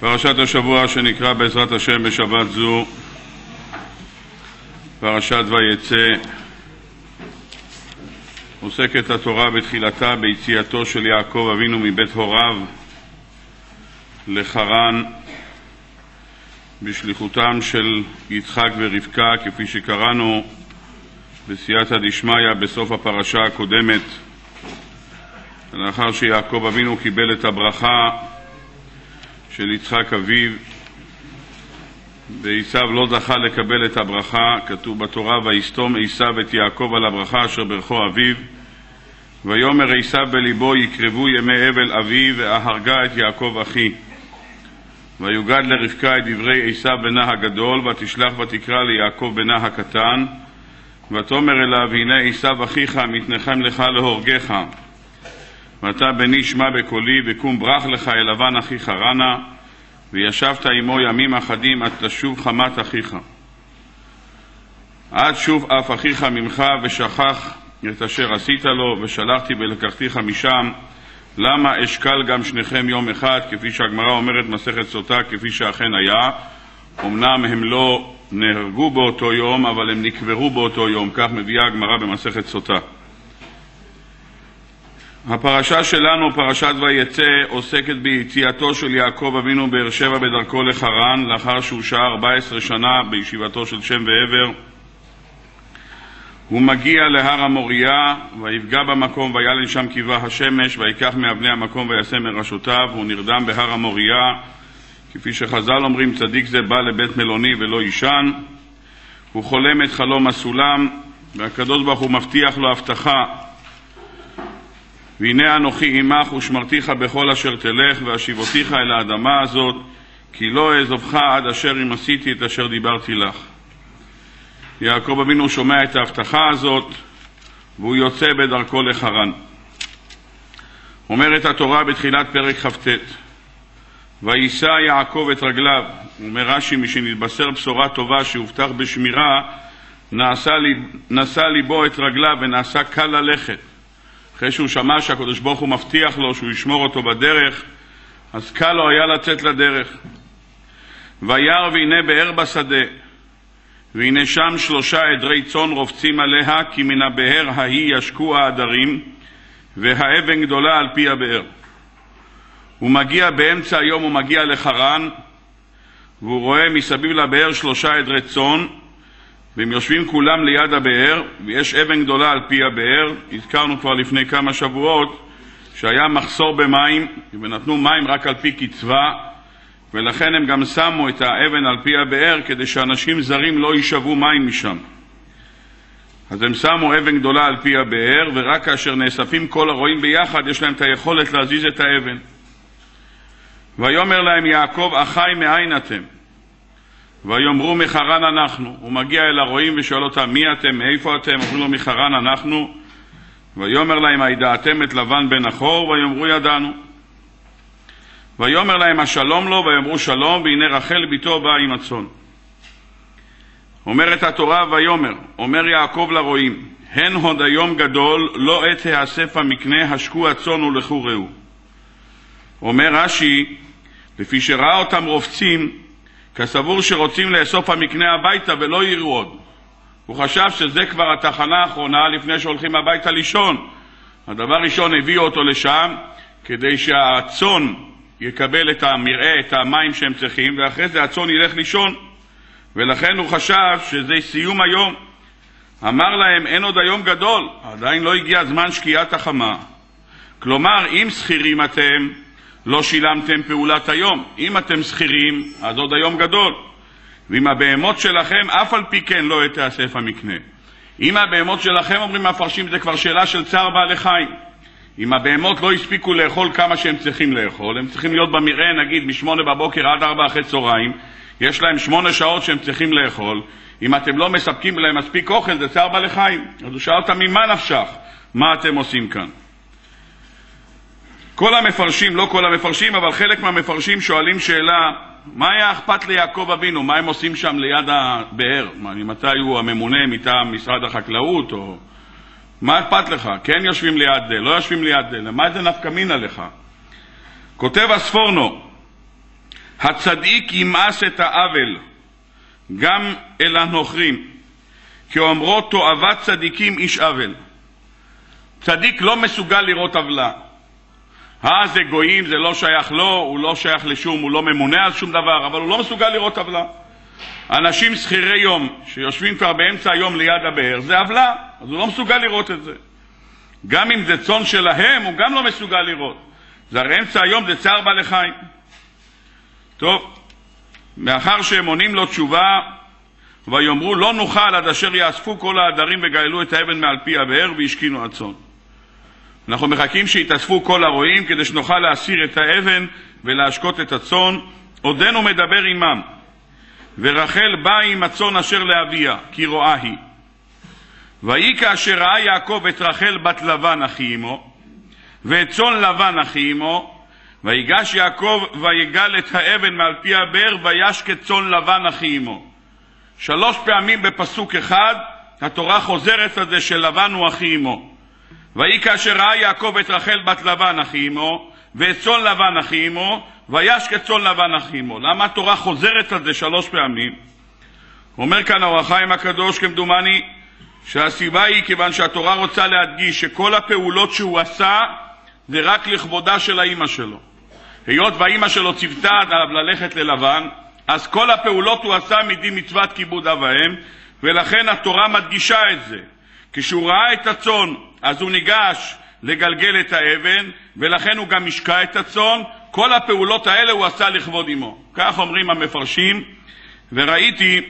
פרשת השבוע שנקרא בעזרת השם בשבת זו, פרשת ויצא, עוסקת התורה בתחילתה ביציאתו של יעקב אבינו מבית הוריו לחרן בשליחותם של יצחק ורבקה, כפי שקראנו בסייעתא דשמיא בסוף הפרשה הקודמת, לאחר שיעקב אבינו קיבל את הברכה של יצחק אביו, ועשיו לא זכה לקבל את הברכה, כתוב בתורה, ויסתום עשיו את יעקב על הברכה אשר ברכו אביו, ויאמר עשיו בלבו יקרבו ימי אבל אבי, ואהרגה את יעקב אחי. ויוגד לרבקה את דברי עשיו בנה הגדול, ותשלח ותקרא ליעקב בנה הקטן, ותאמר אליו, הנה עשיו אחיך מתנחם לך להורגך. ואתה בני שמע בקולי, וקום ברח לך אל לבן אחיך רנה, וישבת עמו ימים אחדים עד תשוב חמת אחיך. עד שוב אף אחיך ממך, ושכח את אשר עשית לו, ושלחתי ולקחתיך משם. למה אשקל גם שניכם יום אחד, כפי שהגמרא אומרת מסכת סוטה, כפי שאכן היה. אמנם הם לא נהרגו באותו יום, אבל הם נקברו באותו יום, כך מביאה הגמרא במסכת סוטה. הפרשה שלנו, פרשת ויצא, עוסקת ביציאתו של יעקב אבינו באר שבע בדרכו לחרן, לאחר שהוא שהה 14 שנה בישיבתו של שם ועבר. הוא מגיע להר המוריה, ויפגע במקום, וילן שם קיבה השמש, ויקח מאבני המקום וישם מראשותיו, והוא נרדם בהר המוריה, כפי שחז"ל אומרים, צדיק זה בא לבית מלוני ולא יישן. הוא חולם את חלום הסולם, והקדוש ברוך הוא מבטיח לו הבטחה והנה אנוכי עמך ושמרתיך בכל אשר תלך, ואשיבותיך אל האדמה הזאת, כי לא אעזובך עד אשר אם עשיתי את אשר דיברתי לך. יעקב אבינו שומע את ההבטחה הזאת, והוא יוצא בדרכו לחרן. אומרת התורה בתחילת פרק כ"ט: ויישא יעקב את רגליו, אומר רש"י, משנתבשר בשורה טובה שהובטח בשמירה, נשא ליבו את רגליו ונעשה קל ללכת. אחרי שהוא שמע שהקדוש ברוך הוא מבטיח לו שהוא ישמור אותו בדרך, אז קל לו היה לצאת לדרך. וירא והנה באר בשדה, והנה שם שלושה עדרי צאן רובצים עליה, כי מן הבאר ההיא ישקו העדרים, והאבן גדולה על פי הבאר. הוא מגיע באמצע היום, הוא מגיע לחרן, והוא רואה מסביב לבאר שלושה עדרי צאן, והם יושבים כולם ליד הבאר, ויש אבן גדולה על פי הבאר. הזכרנו כבר לפני כמה שבועות שהיה מחסור במים, ונתנו מים רק על פי קצבה, ולכן הם גם שמו את האבן על פי הבאר כדי שאנשים זרים לא יישבו מים משם. אז הם שמו אבן גדולה על פי הבאר, ורק כאשר נאספים כל הרועים ביחד, יש להם את היכולת להזיז את האבן. ויאמר להם יעקב, אחי מאין אתם? ויאמרו מחרן אנחנו. הוא מגיע אל הרועים ושואל אותם מי אתם, מאיפה אתם? אומרים לו מחרן אנחנו. ויאמר להם הידעתם את לבן בן אחור? ויאמרו ידענו. ויאמר להם השלום לו? ויאמרו שלום, והנה רחל בתו באה עם הצאן. אומרת התורה ויאמר, אומר יעקב לרועים, הן עוד היום גדול, לא עת האסף המקנה, השקו הצאן ולכו ראו. אומר רש"י, לפי שראה אותם רובצים, כסבור שרוצים לאסוף המקנה הביתה ולא יראו עוד. הוא חשב שזה כבר התחנה האחרונה לפני שהולכים הביתה לישון. הדבר ראשון, הביאו אותו לשם כדי שהצאן יקבל את המרעה, את המים שהם צריכים, ואחרי זה הצאן ילך לישון. ולכן הוא חשב שזה סיום היום. אמר להם, אין עוד היום גדול, עדיין לא הגיע זמן שקיעת החמה. כלומר, אם שכירים אתם, לא שילמתם פעולת היום. אם אתם שכירים, אז עוד היום גדול. ואם הבהמות שלכם, אף על פי כן לא תאסף המקנה. אם הבהמות שלכם, אומרים המפרשים, זה כבר שאלה של צער בעלי חיים. אם הבהמות לא הספיקו לאכול כמה שהם צריכים לאכול, הם צריכים להיות במרעה, נגיד, משמונה בבוקר עד ארבע אחרי צהריים, יש להם שמונה שעות שהם צריכים לאכול, אם אתם לא מספקים להם מספיק אוכל, זה צער בעלי חיים. אז הוא שאל אותם, ממה נפשך? מה אתם עושים כאן? כל המפרשים, לא כל המפרשים, אבל חלק מהמפרשים שואלים שאלה, מה היה אכפת ליעקב אבינו? מה הם עושים שם ליד הבאר? מתי הוא הממונה מטעם משרד החקלאות? או... מה אכפת לך? כן יושבים ליד זה, לא יושבים ליד זה, למה זה נפקא מינה לך? כותב הספורנו, הצדיק ימאס את העוול גם אל הנוכרים, כי אומרו תועבת צדיקים איש עוול. צדיק לא מסוגל לראות עוולה. אה, זה גויים, זה לא שייך לו, הוא לא שייך לשום, הוא לא ממונה על שום דבר, אבל הוא לא מסוגל לראות עוולה. אנשים שכירי יום שיושבים כבר באמצע היום ליד הבאר, זה עוולה, אז הוא לא מסוגל לראות את זה. גם אם זה צאן שלהם, הוא גם לא מסוגל לראות. זה הרי אמצע היום זה צער בעלי חיים. טוב, מאחר שהם עונים לו תשובה, ויאמרו לא נוכל עד אשר יאספו כל העדרים וגאלו את האבן מעל פי הבאר והשכינו הצאן. אנחנו מחכים שיתאספו כל הרועים כדי שנוכל להסיר את האבן ולהשקות את הצאן. עודנו מדבר עמם. ורחל באה עם הצאן אשר לאביה, כי רואה היא. ויהי כאשר ראה יעקב את רחל בת לבן אחי אמו, ואת צאן לבן אחי אמו, ויגש יעקב ויגל את האבן מעל פי הבאר, וישק את צאן לבן אחי אמו. שלוש פעמים בפסוק אחד התורה חוזרת על זה שלבן הוא אחי אמו. ויהי כאשר ראה יעקב את רחל בת לבן אחי אמו, ואת צאן לבן אחי אמו, וישק את צאן לבן אחי אמו. למה התורה חוזרת על זה שלוש פעמים? אומר כאן האור החיים הקדוש כמדומני, שהסיבה היא כיוון שהתורה רוצה להדגיש שכל הפעולות שהוא עשה זה רק לכבודה של האימא שלו. היות והאימא שלו ציוותה עליו ללכת ללבן, אז כל הפעולות הוא עשה מדין מצוות כיבוד אב ואם, ולכן התורה מדגישה את זה. כשהוא ראה את הצאן, אז הוא ניגש לגלגל את האבן, ולכן הוא גם השקע את הצאן. כל הפעולות האלה הוא עשה לכבוד אמו. כך אומרים המפרשים, וראיתי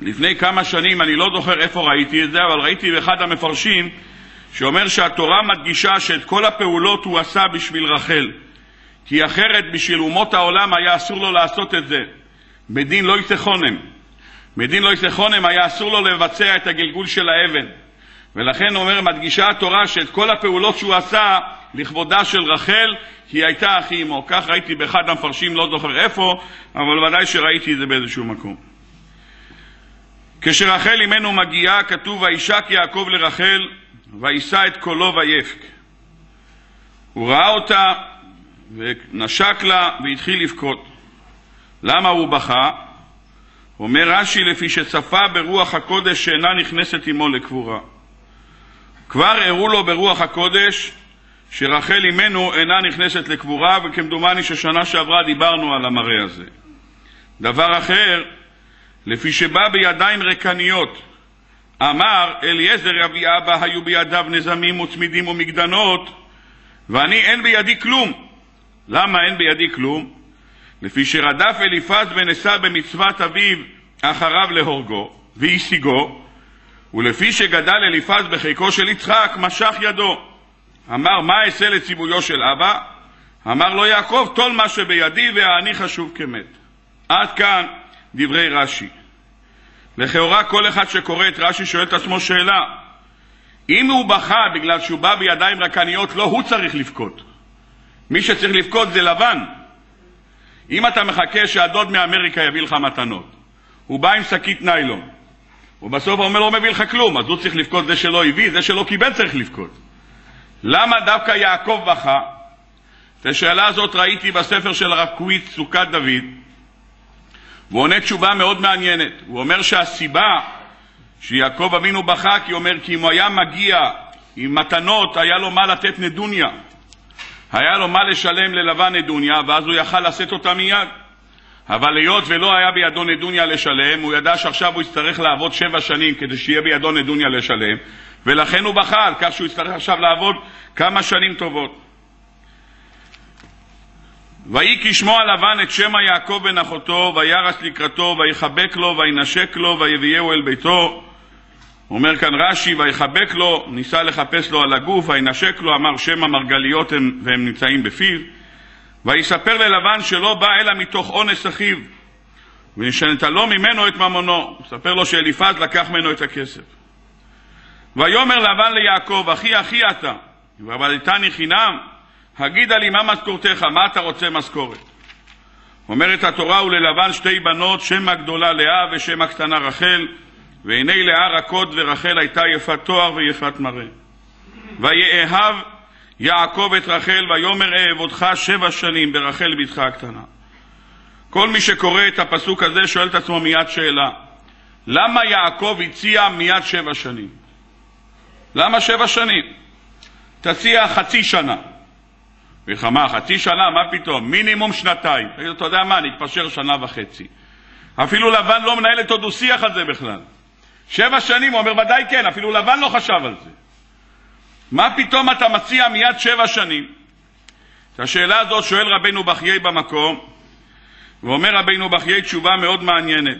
לפני כמה שנים, אני לא זוכר איפה ראיתי את זה, אבל ראיתי באחד המפרשים שאומר שהתורה מדגישה שאת כל הפעולות הוא עשה בשביל רחל. כי אחרת בשביל אומות העולם היה אסור לו לעשות את זה. בדין לא יתכונם. בדין לא יתכונם היה אסור לו לבצע את הגלגול של האבן. ולכן אומר, מדגישה התורה שאת כל הפעולות שהוא עשה לכבודה של רחל, היא הייתה אחי אמו. כך ראיתי באחד המפרשים, לא זוכר איפה, אבל ודאי שראיתי את זה באיזשהו מקום. כשרחל אמנו מגיעה, כתוב, וישק יעקב לרחל, וישא את קולו ויפק. הוא ראה אותה, ונשק לה, והתחיל לבכות. למה הוא בכה? אומר רש"י, לפי שצפה ברוח הקודש שאינה נכנסת עמו לקבורה. כבר הראו לו ברוח הקודש שרחל אמנו אינה נכנסת לקבורה, וכמדומני ששנה שעברה דיברנו על המראה הזה. דבר אחר, לפי שבא בידיים ריקניות, אמר אליעזר אבי אבא היו בידיו נזמים וצמידים ומגדנות, ואני אין בידי כלום. למה אין בידי כלום? לפי שרדף אליפז ונשא במצוות אביו אחריו להורגו, והשיגו, ולפי שגדל אליפז בחיקו של יצחק, משך ידו. אמר, מה אעשה לציוויו של אבא? אמר לו יעקב, טול מה שבידי והעני חשוב כמת. עד כאן דברי רש"י. לכאורה כל אחד שקורא את רש"י שואל את עצמו שאלה. אם הוא בכה בגלל שהוא בא בידיים רקניות, לא הוא צריך לבכות. מי שצריך לבכות זה לבן. אם אתה מחכה שהדוד מאמריקה יביא לך מתנות, הוא בא עם שקית ניילון, ובסוף אומר לא מביא לך כלום, אז הוא צריך לבכות זה שלא הביא, זה שלא קיבל צריך לבכות. למה דווקא יעקב בכה? את השאלה הזאת ראיתי בספר של הרב קוויץ, סוכת דוד, והוא עונה תשובה מאוד מעניינת. הוא אומר שהסיבה שיעקב אבינו בכה, כי הוא אומר כי אם הוא היה מגיע עם מתנות, היה לו מה לתת נדוניה. היה לו מה לשלם ללבן נדוניה, ואז הוא יכל לשאת אותה מיד. אבל היות ולא היה בידו נדוניה לשלם, הוא ידע שעכשיו הוא יצטרך לעבוד שבע שנים כדי שיהיה בידו נדוניה לשלם, ולכן הוא על כך שהוא יצטרך עכשיו לעבוד כמה שנים טובות. ויהי כשמוע לבן את שמא יעקב בן אחותו, וירס לקראתו, ויחבק לו, וינשק לו, ויביאהו אל ביתו. אומר כאן רש"י, ויחבק לו, ניסה לחפש לו על הגוף, וינשק לו, אמר שמא מרגליות הם, והם נמצאים בפיו. ויספר ללבן שלא בא אלא מתוך אונס אחיו, ונשנתה ממנו את ממונו. מספר לו שאליפז לקח ממנו את הכסף. ויאמר לבן ליעקב, אחי אחי אתה, ועבדתני חינם, הגידה לי מה משכורתך, מה אתה רוצה משכורת? אומרת התורה וללבן שתי בנות, שם הגדולה לאה ושם הקטנה רחל, ועיני לאה רכות ורחל הייתה יפת תואר ויפת מראה. ויאהב יעקב את רחל, ויאמר אהב אותך שבע שנים ברחל בתך הקטנה. כל מי שקורא את הפסוק הזה שואל את עצמו מיד שאלה, למה יעקב הציע מיד שבע שנים? למה שבע שנים? תציע חצי שנה. מלחמה, חצי שנה, מה פתאום? מינימום שנתיים. אתה יודע מה, אני אתפשר שנה וחצי. אפילו לבן לא מנהל איתו דו-שיח על זה בכלל. שבע שנים, הוא אומר, ודאי כן, אפילו לבן לא חשב על זה. מה פתאום אתה מציע מיד שבע שנים? את השאלה הזאת שואל רבנו בחיי במקום, ואומר רבנו בחיי תשובה מאוד מעניינת.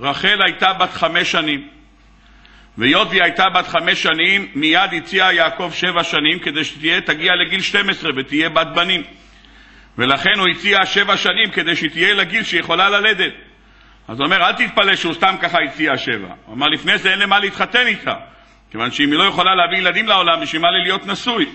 רחל הייתה בת חמש שנים, והיות והיא הייתה בת חמש שנים, מיד הציע יעקב שבע שנים כדי שתהיה, תגיע לגיל 12 ותהיה בת בנים. ולכן הוא הציע שבע שנים כדי שתהיה לגיל שיכולה ללדת. אז הוא אומר, אל תתפלא שהוא סתם ככה הציע שבע. הוא אמר, לפני זה אין למה להתחתן איתה, כיוון שאם היא לא יכולה להביא ילדים לעולם, בשביל מה לי להיות נשוי?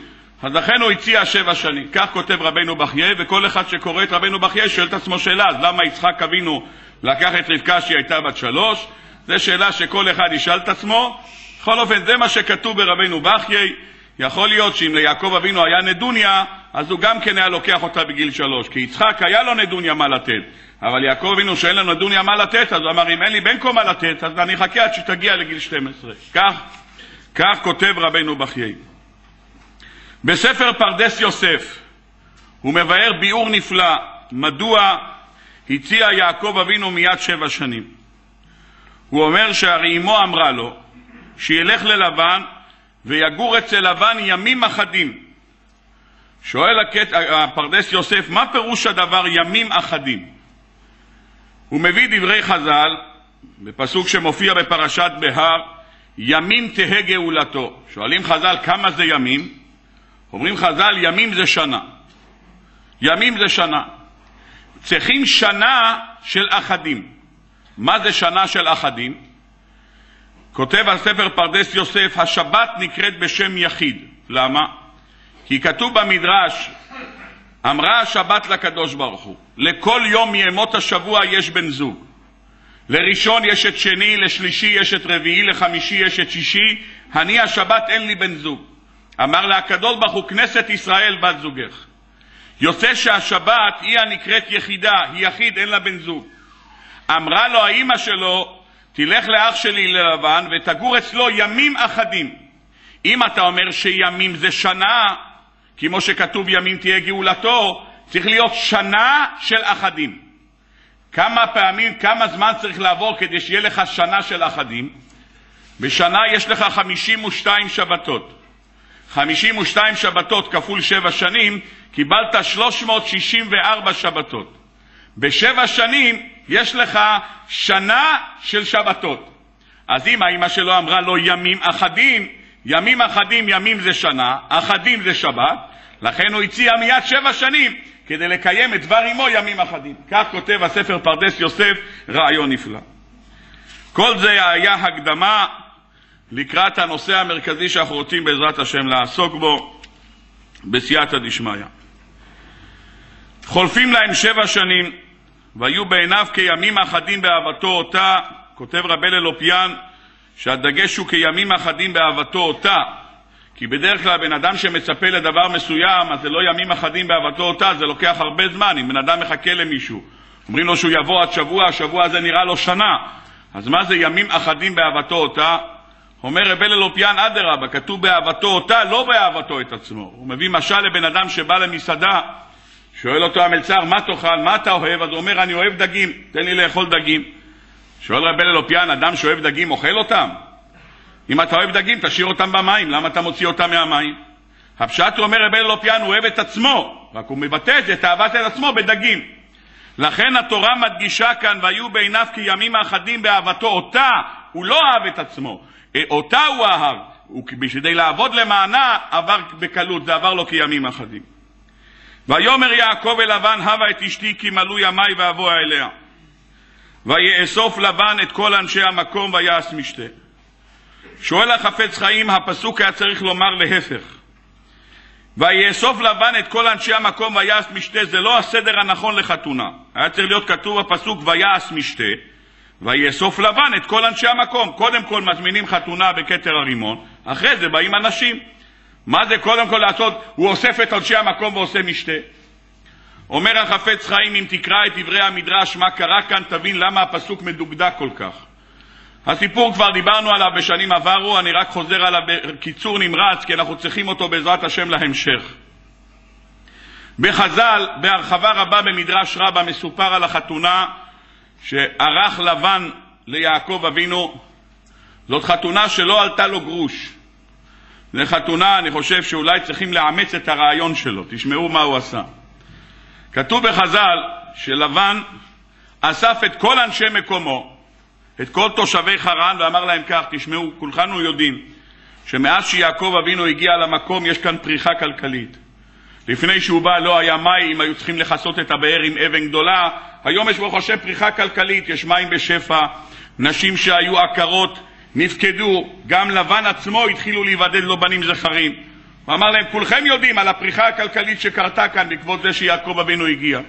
אז לכן הוא הציע שבע שנים. כך כותב רבנו בחייה, וכל אחד שקורא את רבנו בחייה שואל את עצמו שאלה, אז למה יצחק אבינו לקח את רבקה שהיא הייתה בת שלוש? זו שאלה שכל אחד ישאל את עצמו. בכל אופן, זה מה שכתוב ברבנו בחיי. יכול להיות שאם ליעקב אבינו היה נדוניה, אז הוא גם כן היה לוקח אותה בגיל שלוש. כי יצחק היה לו נדוניה מה לתת. אבל יעקב אבינו שאין לנו נדוניה מה לתת, אז הוא אמר, אם אין לי בן כה מה לתת, אז אני אחכה עד שתגיע לגיל 12. כך, כך כותב רבנו בחיי. בספר פרדס יוסף הוא מבאר ביאור נפלא מדוע הציע יעקב אבינו מיד שבע שנים. הוא אומר שהרי אמו אמרה לו שילך ללבן ויגור אצל לבן ימים אחדים. שואל הקט... הפרדס יוסף, מה פירוש הדבר ימים אחדים? הוא מביא דברי חז"ל בפסוק שמופיע בפרשת בהר, ימים תהא גאולתו. שואלים חז"ל כמה זה ימים? אומרים חז"ל, ימים זה שנה. ימים זה שנה. צריכים שנה של אחדים. מה זה שנה של אחדים? כותב על ספר פרדס יוסף, השבת נקראת בשם יחיד. למה? כי כתוב במדרש, אמרה השבת לקדוש ברוך הוא, לכל יום מימות השבוע יש בן זוג. לראשון יש את שני, לשלישי יש את רביעי, לחמישי יש את שישי, אני השבת אין לי בן זוג. אמר לה הקדוש ברוך הוא, כנסת ישראל בת זוגך. יוצא שהשבת היא הנקראת יחידה, היא יחיד, אין לה בן זוג. אמרה לו האימא שלו, תלך לאח שלי ללבן ותגור אצלו ימים אחדים. אם אתה אומר שימים זה שנה, כמו שכתוב ימים תהיה גאולתו, צריך להיות שנה של אחדים. כמה פעמים, כמה זמן צריך לעבור כדי שיהיה לך שנה של אחדים? בשנה יש לך 52 שבתות. 52 שבתות כפול 7 שנים, קיבלת 364 שבתות. בשבע שנים יש לך שנה של שבתות. אז אם האמא שלו אמרה לו ימים אחדים, ימים אחדים, ימים זה שנה, אחדים זה שבת, לכן הוא הציע מיד שבע שנים כדי לקיים את דבר אמו ימים אחדים. כך כותב הספר פרדס יוסף, רעיון נפלא. כל זה היה הקדמה לקראת הנושא המרכזי שאנחנו רוצים בעזרת השם לעסוק בו בסייעתא דשמיא. חולפים להם שבע שנים, והיו בעיניו כימים אחדים באהבתו אותה, כותב רבי אלופיאן, שהדגש הוא כימים אחדים באהבתו אותה, כי בדרך כלל בן אדם שמצפה לדבר מסוים, אז זה לא ימים אחדים באהבתו אותה, זה לוקח הרבה זמן. אם בן אדם מחכה למישהו, אומרים לו שהוא יבוא עד שבוע, השבוע הזה נראה לו שנה. אז מה זה ימים אחדים באהבתו אותה? אומר רבי אלופיאן, אדרבה, כתוב באהבתו אותה, לא באהבתו את עצמו. הוא מביא משל לבן אדם שבא למסעדה, שואל אותו המלצר, מה תאכל, מה אתה אוהב? אז הוא אומר, אני אוהב דגים, תן לי לאכול דגים. שואל רבי אלופיאן, אדם שאוהב דגים אוכל אותם? אם אתה אוהב דגים, תשאיר אותם במים, למה אתה מוציא אותם מהמים? הפשט הוא אומר רבי אלופיאן, הוא אוהב את עצמו, רק הוא מבטא את זה, את אהבת את עצמו בדגים. לכן התורה מדגישה כאן, והיו בעיניו כימים האחדים באהבתו אותה, הוא לא אהב את עצמו, אה, אותה הוא אהב, וכדי לעבוד למענה עבר בקלות, זה עבר לו כימים אחדים. ויאמר יעקב אל לבן, הבה את אשתי כי מלאו ימי ואבוא אליה. ויאסוף לבן את כל אנשי המקום ויעש משתה. שואל החפץ חיים, הפסוק היה צריך לומר להפך. ויאסוף לבן את כל אנשי המקום ויעש משתה, זה לא הסדר הנכון לחתונה. היה צריך להיות כתוב בפסוק ויעש משתה, ויאסוף לבן את כל אנשי המקום. קודם כל מזמינים חתונה בכתר הרימון, אחרי זה באים אנשים. מה זה קודם כל לעשות? הוא אוסף את אנשי המקום ועושה משתה. אומר החפץ חיים, אם תקרא את דברי המדרש, מה קרה כאן, תבין למה הפסוק מדוקדק כל כך. הסיפור כבר דיברנו עליו בשנים עברו, אני רק חוזר עליו בקיצור נמרץ, כי אנחנו צריכים אותו בעזרת השם להמשך. בחז"ל, בהרחבה רבה במדרש רבה, מסופר על החתונה שערך לבן ליעקב אבינו. זאת חתונה שלא עלתה לו גרוש. זו חתונה, אני חושב שאולי צריכים לאמץ את הרעיון שלו. תשמעו מה הוא עשה. כתוב בחז"ל שלבן אסף את כל אנשי מקומו, את כל תושבי חרן, ואמר להם כך, תשמעו, כולנו יודעים שמאז שיעקב אבינו הגיע למקום יש כאן פריחה כלכלית. לפני שהוא בא לא היה מים, היו צריכים לכסות את הבאר עם אבן גדולה. היום יש ברוך השם פריחה כלכלית, יש מים בשפע, נשים שהיו עקרות נפקדו, גם לבן עצמו התחילו להיוודד לו בנים זכרים. הוא אמר להם, כולכם יודעים על הפריחה הכלכלית שקרתה כאן בעקבות זה שיעקב אבינו הגיע.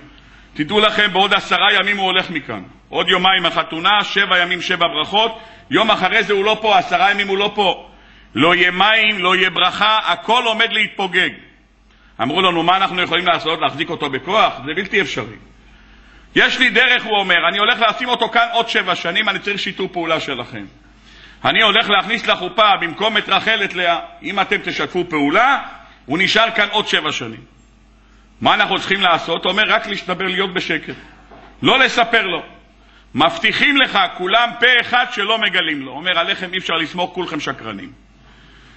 תדעו לכם, בעוד עשרה ימים הוא הולך מכאן. עוד יומיים החתונה, שבע ימים שבע ברכות, יום אחרי זה הוא לא פה, עשרה ימים הוא לא פה. לא יהיה מים, לא יהיה ברכה, הכל עומד להתפוגג. אמרו לנו, מה אנחנו יכולים לעשות? להחזיק אותו בכוח? זה בלתי אפשרי. יש לי דרך, הוא אומר, אני הולך לשים אותו כאן עוד שבע שנים, אני צריך שיתוף פעולה שלכם. אני הולך להכניס לחופה במקום את רחל את לאה. אם אתם תשתפו פעולה, הוא נשאר כאן עוד שבע שנים. מה אנחנו צריכים לעשות? הוא אומר, רק להשתבר להיות בשקט. לא לספר לו. מבטיחים לך כולם פה אחד שלא מגלים לו. אומר, עליכם אי אפשר לסמוך, כולכם שקרנים.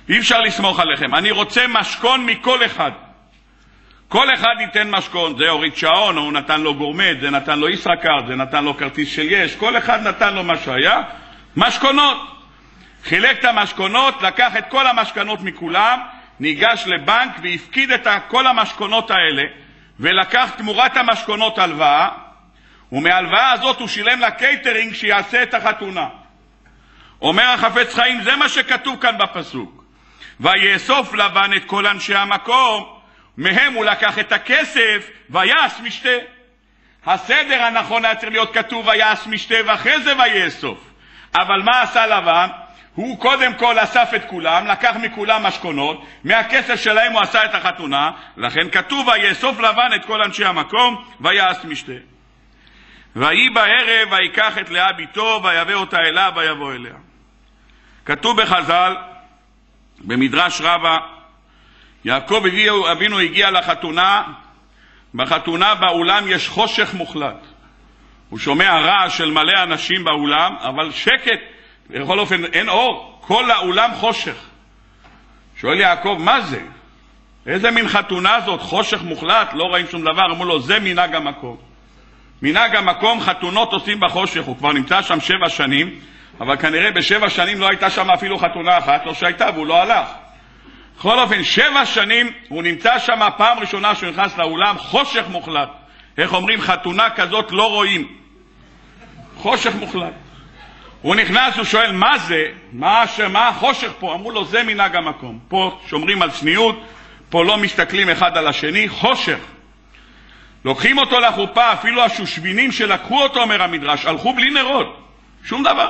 אי אפשר לסמוך עליכם. אני רוצה משכון מכל אחד. כל אחד ייתן משכון, זה הוריד שעון, הוא נתן לו גורמט, זה נתן לו ישראכרט, זה נתן לו כרטיס של יש, כל אחד נתן לו מה שהיה. משכונות. חילק את המשכונות, לקח את כל המשכונות מכולם, ניגש לבנק והפקיד את כל המשכונות האלה, ולקח תמורת המשכונות הלוואה, ומההלוואה הזאת הוא שילם לקייטרינג שיעשה את החתונה. אומר החפץ חיים, זה מה שכתוב כאן בפסוק. ויאסוף לבן את כל אנשי המקום, מהם הוא לקח את הכסף, ויעש משתה. הסדר הנכון היה צריך להיות כתוב ויעש משתה ואחרי זה ויאסוף. אבל מה עשה לבן? הוא קודם כל אסף את כולם, לקח מכולם משכונות, מהכסף שלהם הוא עשה את החתונה, לכן כתוב ויאסוף לבן את כל אנשי המקום, ויעש משתה. ויהי בערב ויקח את לאה ביתו, ויבא אותה אליו ויבוא אליה. כתוב בחז"ל, במדרש רבה, יעקב אבינו הגיע לחתונה, בחתונה באולם יש חושך מוחלט. הוא שומע רעש של מלא אנשים באולם, אבל שקט, בכל אופן אין אור, כל האולם חושך. שואל יעקב, מה זה? איזה מין חתונה זאת? חושך מוחלט, לא רואים שום דבר. אמרו לו, זה מנהג המקום. מנהג המקום, חתונות עושים בחושך. הוא כבר נמצא שם שבע שנים, אבל כנראה בשבע שנים לא הייתה שם אפילו חתונה אחת, לא שהייתה והוא לא הלך. בכל אופן, שבע שנים הוא נמצא שם, פעם ראשונה שהוא נכנס לאולם, חושך מוחלט. איך אומרים, חתונה כזאת לא רואים. חושך מוחלט. הוא נכנס, הוא שואל, מה זה? מה, מה החושך פה? אמרו לו, זה מנהג המקום. פה שומרים על צניעות, פה לא מסתכלים אחד על השני, חושך. לוקחים אותו לחופה, אפילו השושבינים שלקחו אותו, אומר המדרש, הלכו בלי נרות, שום דבר.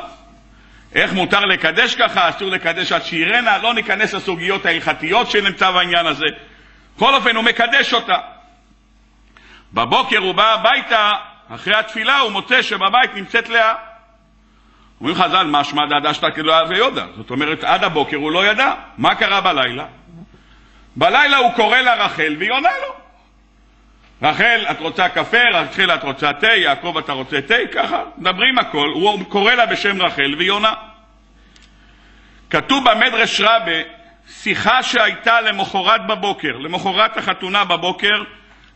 איך מותר לקדש ככה, אסור לקדש עד שירנה, לא ניכנס לסוגיות ההלכתיות שנמצא בעניין הזה. בכל אופן, הוא מקדש אותה. בבוקר הוא בא הביתה, אחרי התפילה הוא מוצא שבבית נמצאת לאה. אומרים חז"ל, משמע דדשתא כלא ויודע. זאת אומרת, עד הבוקר הוא לא ידע. מה קרה בלילה? בלילה הוא קורא לה רחל והיא עונה לו. רחל, את רוצה קפה? רחל, את רוצה תה? יעקב, אתה רוצה תה? ככה, מדברים הכל. הוא קורא לה בשם רחל והיא עונה. כתוב במדרש רבה, שיחה שהייתה למחרת בבוקר, למחרת החתונה בבוקר,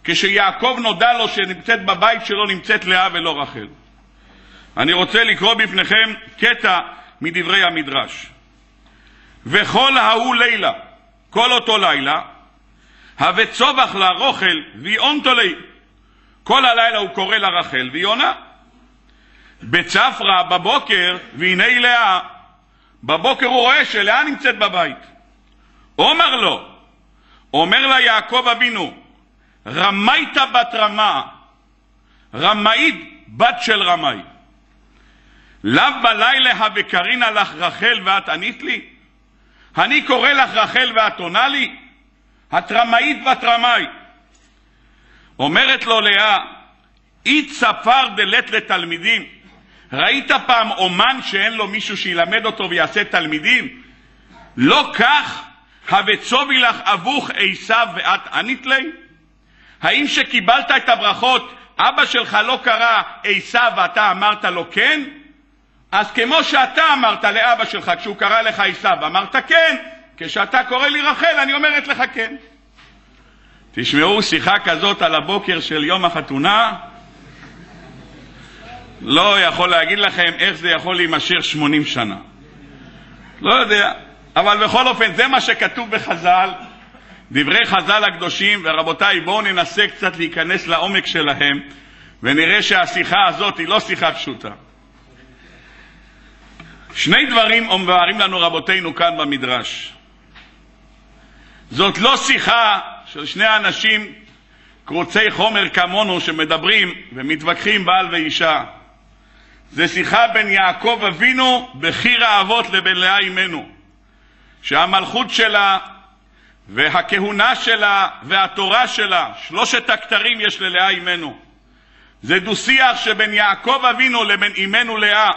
כשיעקב נודע לו שנמצאת בבית שלו נמצאת לאה ולא רחל. אני רוצה לקרוא בפניכם קטע מדברי המדרש. וכל ההוא לילה, כל אותו לילה, הווה צובח לה רוכל ויעונתו לי. כל הלילה הוא קורא לה רחל והיא עונה. בצפרא בבוקר, והנה לאה. בבוקר הוא רואה שלאה נמצאת בבית. אומר לו, אומר לה יעקב אבינו, רמית בת רמה, רמאית בת של רמאי. לאו בלילה הבקרינה לך רחל ואת ענית לי? אני קורא לך רחל ואת עונה לי? התרמאית והתרמאי. אומרת לו לאה, אי צפר דלת לתלמידים. ראית פעם אומן שאין לו מישהו שילמד אותו ויעשה תלמידים? לא כך, הבצובי לך אבוך עשיו ואת ענית לי? האם שקיבלת את הברכות, אבא שלך לא קרא עשיו ואתה אמרת לו כן? אז כמו שאתה אמרת לאבא שלך כשהוא קרא לך עשיו, אמרת כן, כשאתה קורא לי רחל, אני אומרת לך כן. תשמעו שיחה כזאת על הבוקר של יום החתונה, לא יכול להגיד לכם איך זה יכול להימשך 80 שנה. לא יודע, אבל בכל אופן זה מה שכתוב בחז"ל, דברי חז"ל הקדושים, ורבותיי בואו ננסה קצת להיכנס לעומק שלהם ונראה שהשיחה הזאת היא לא שיחה פשוטה. שני דברים אומרים לנו רבותינו כאן במדרש. זאת לא שיחה של שני אנשים קרוצי חומר כמונו שמדברים ומתווכחים בעל ואישה. זה שיחה בין יעקב אבינו, בחיר האבות, לבין לאה אימנו. שהמלכות שלה והכהונה שלה והתורה שלה, שלושת הכתרים יש ללאה אימנו. זה דו-שיח שבין יעקב אבינו לבין אימנו לאה.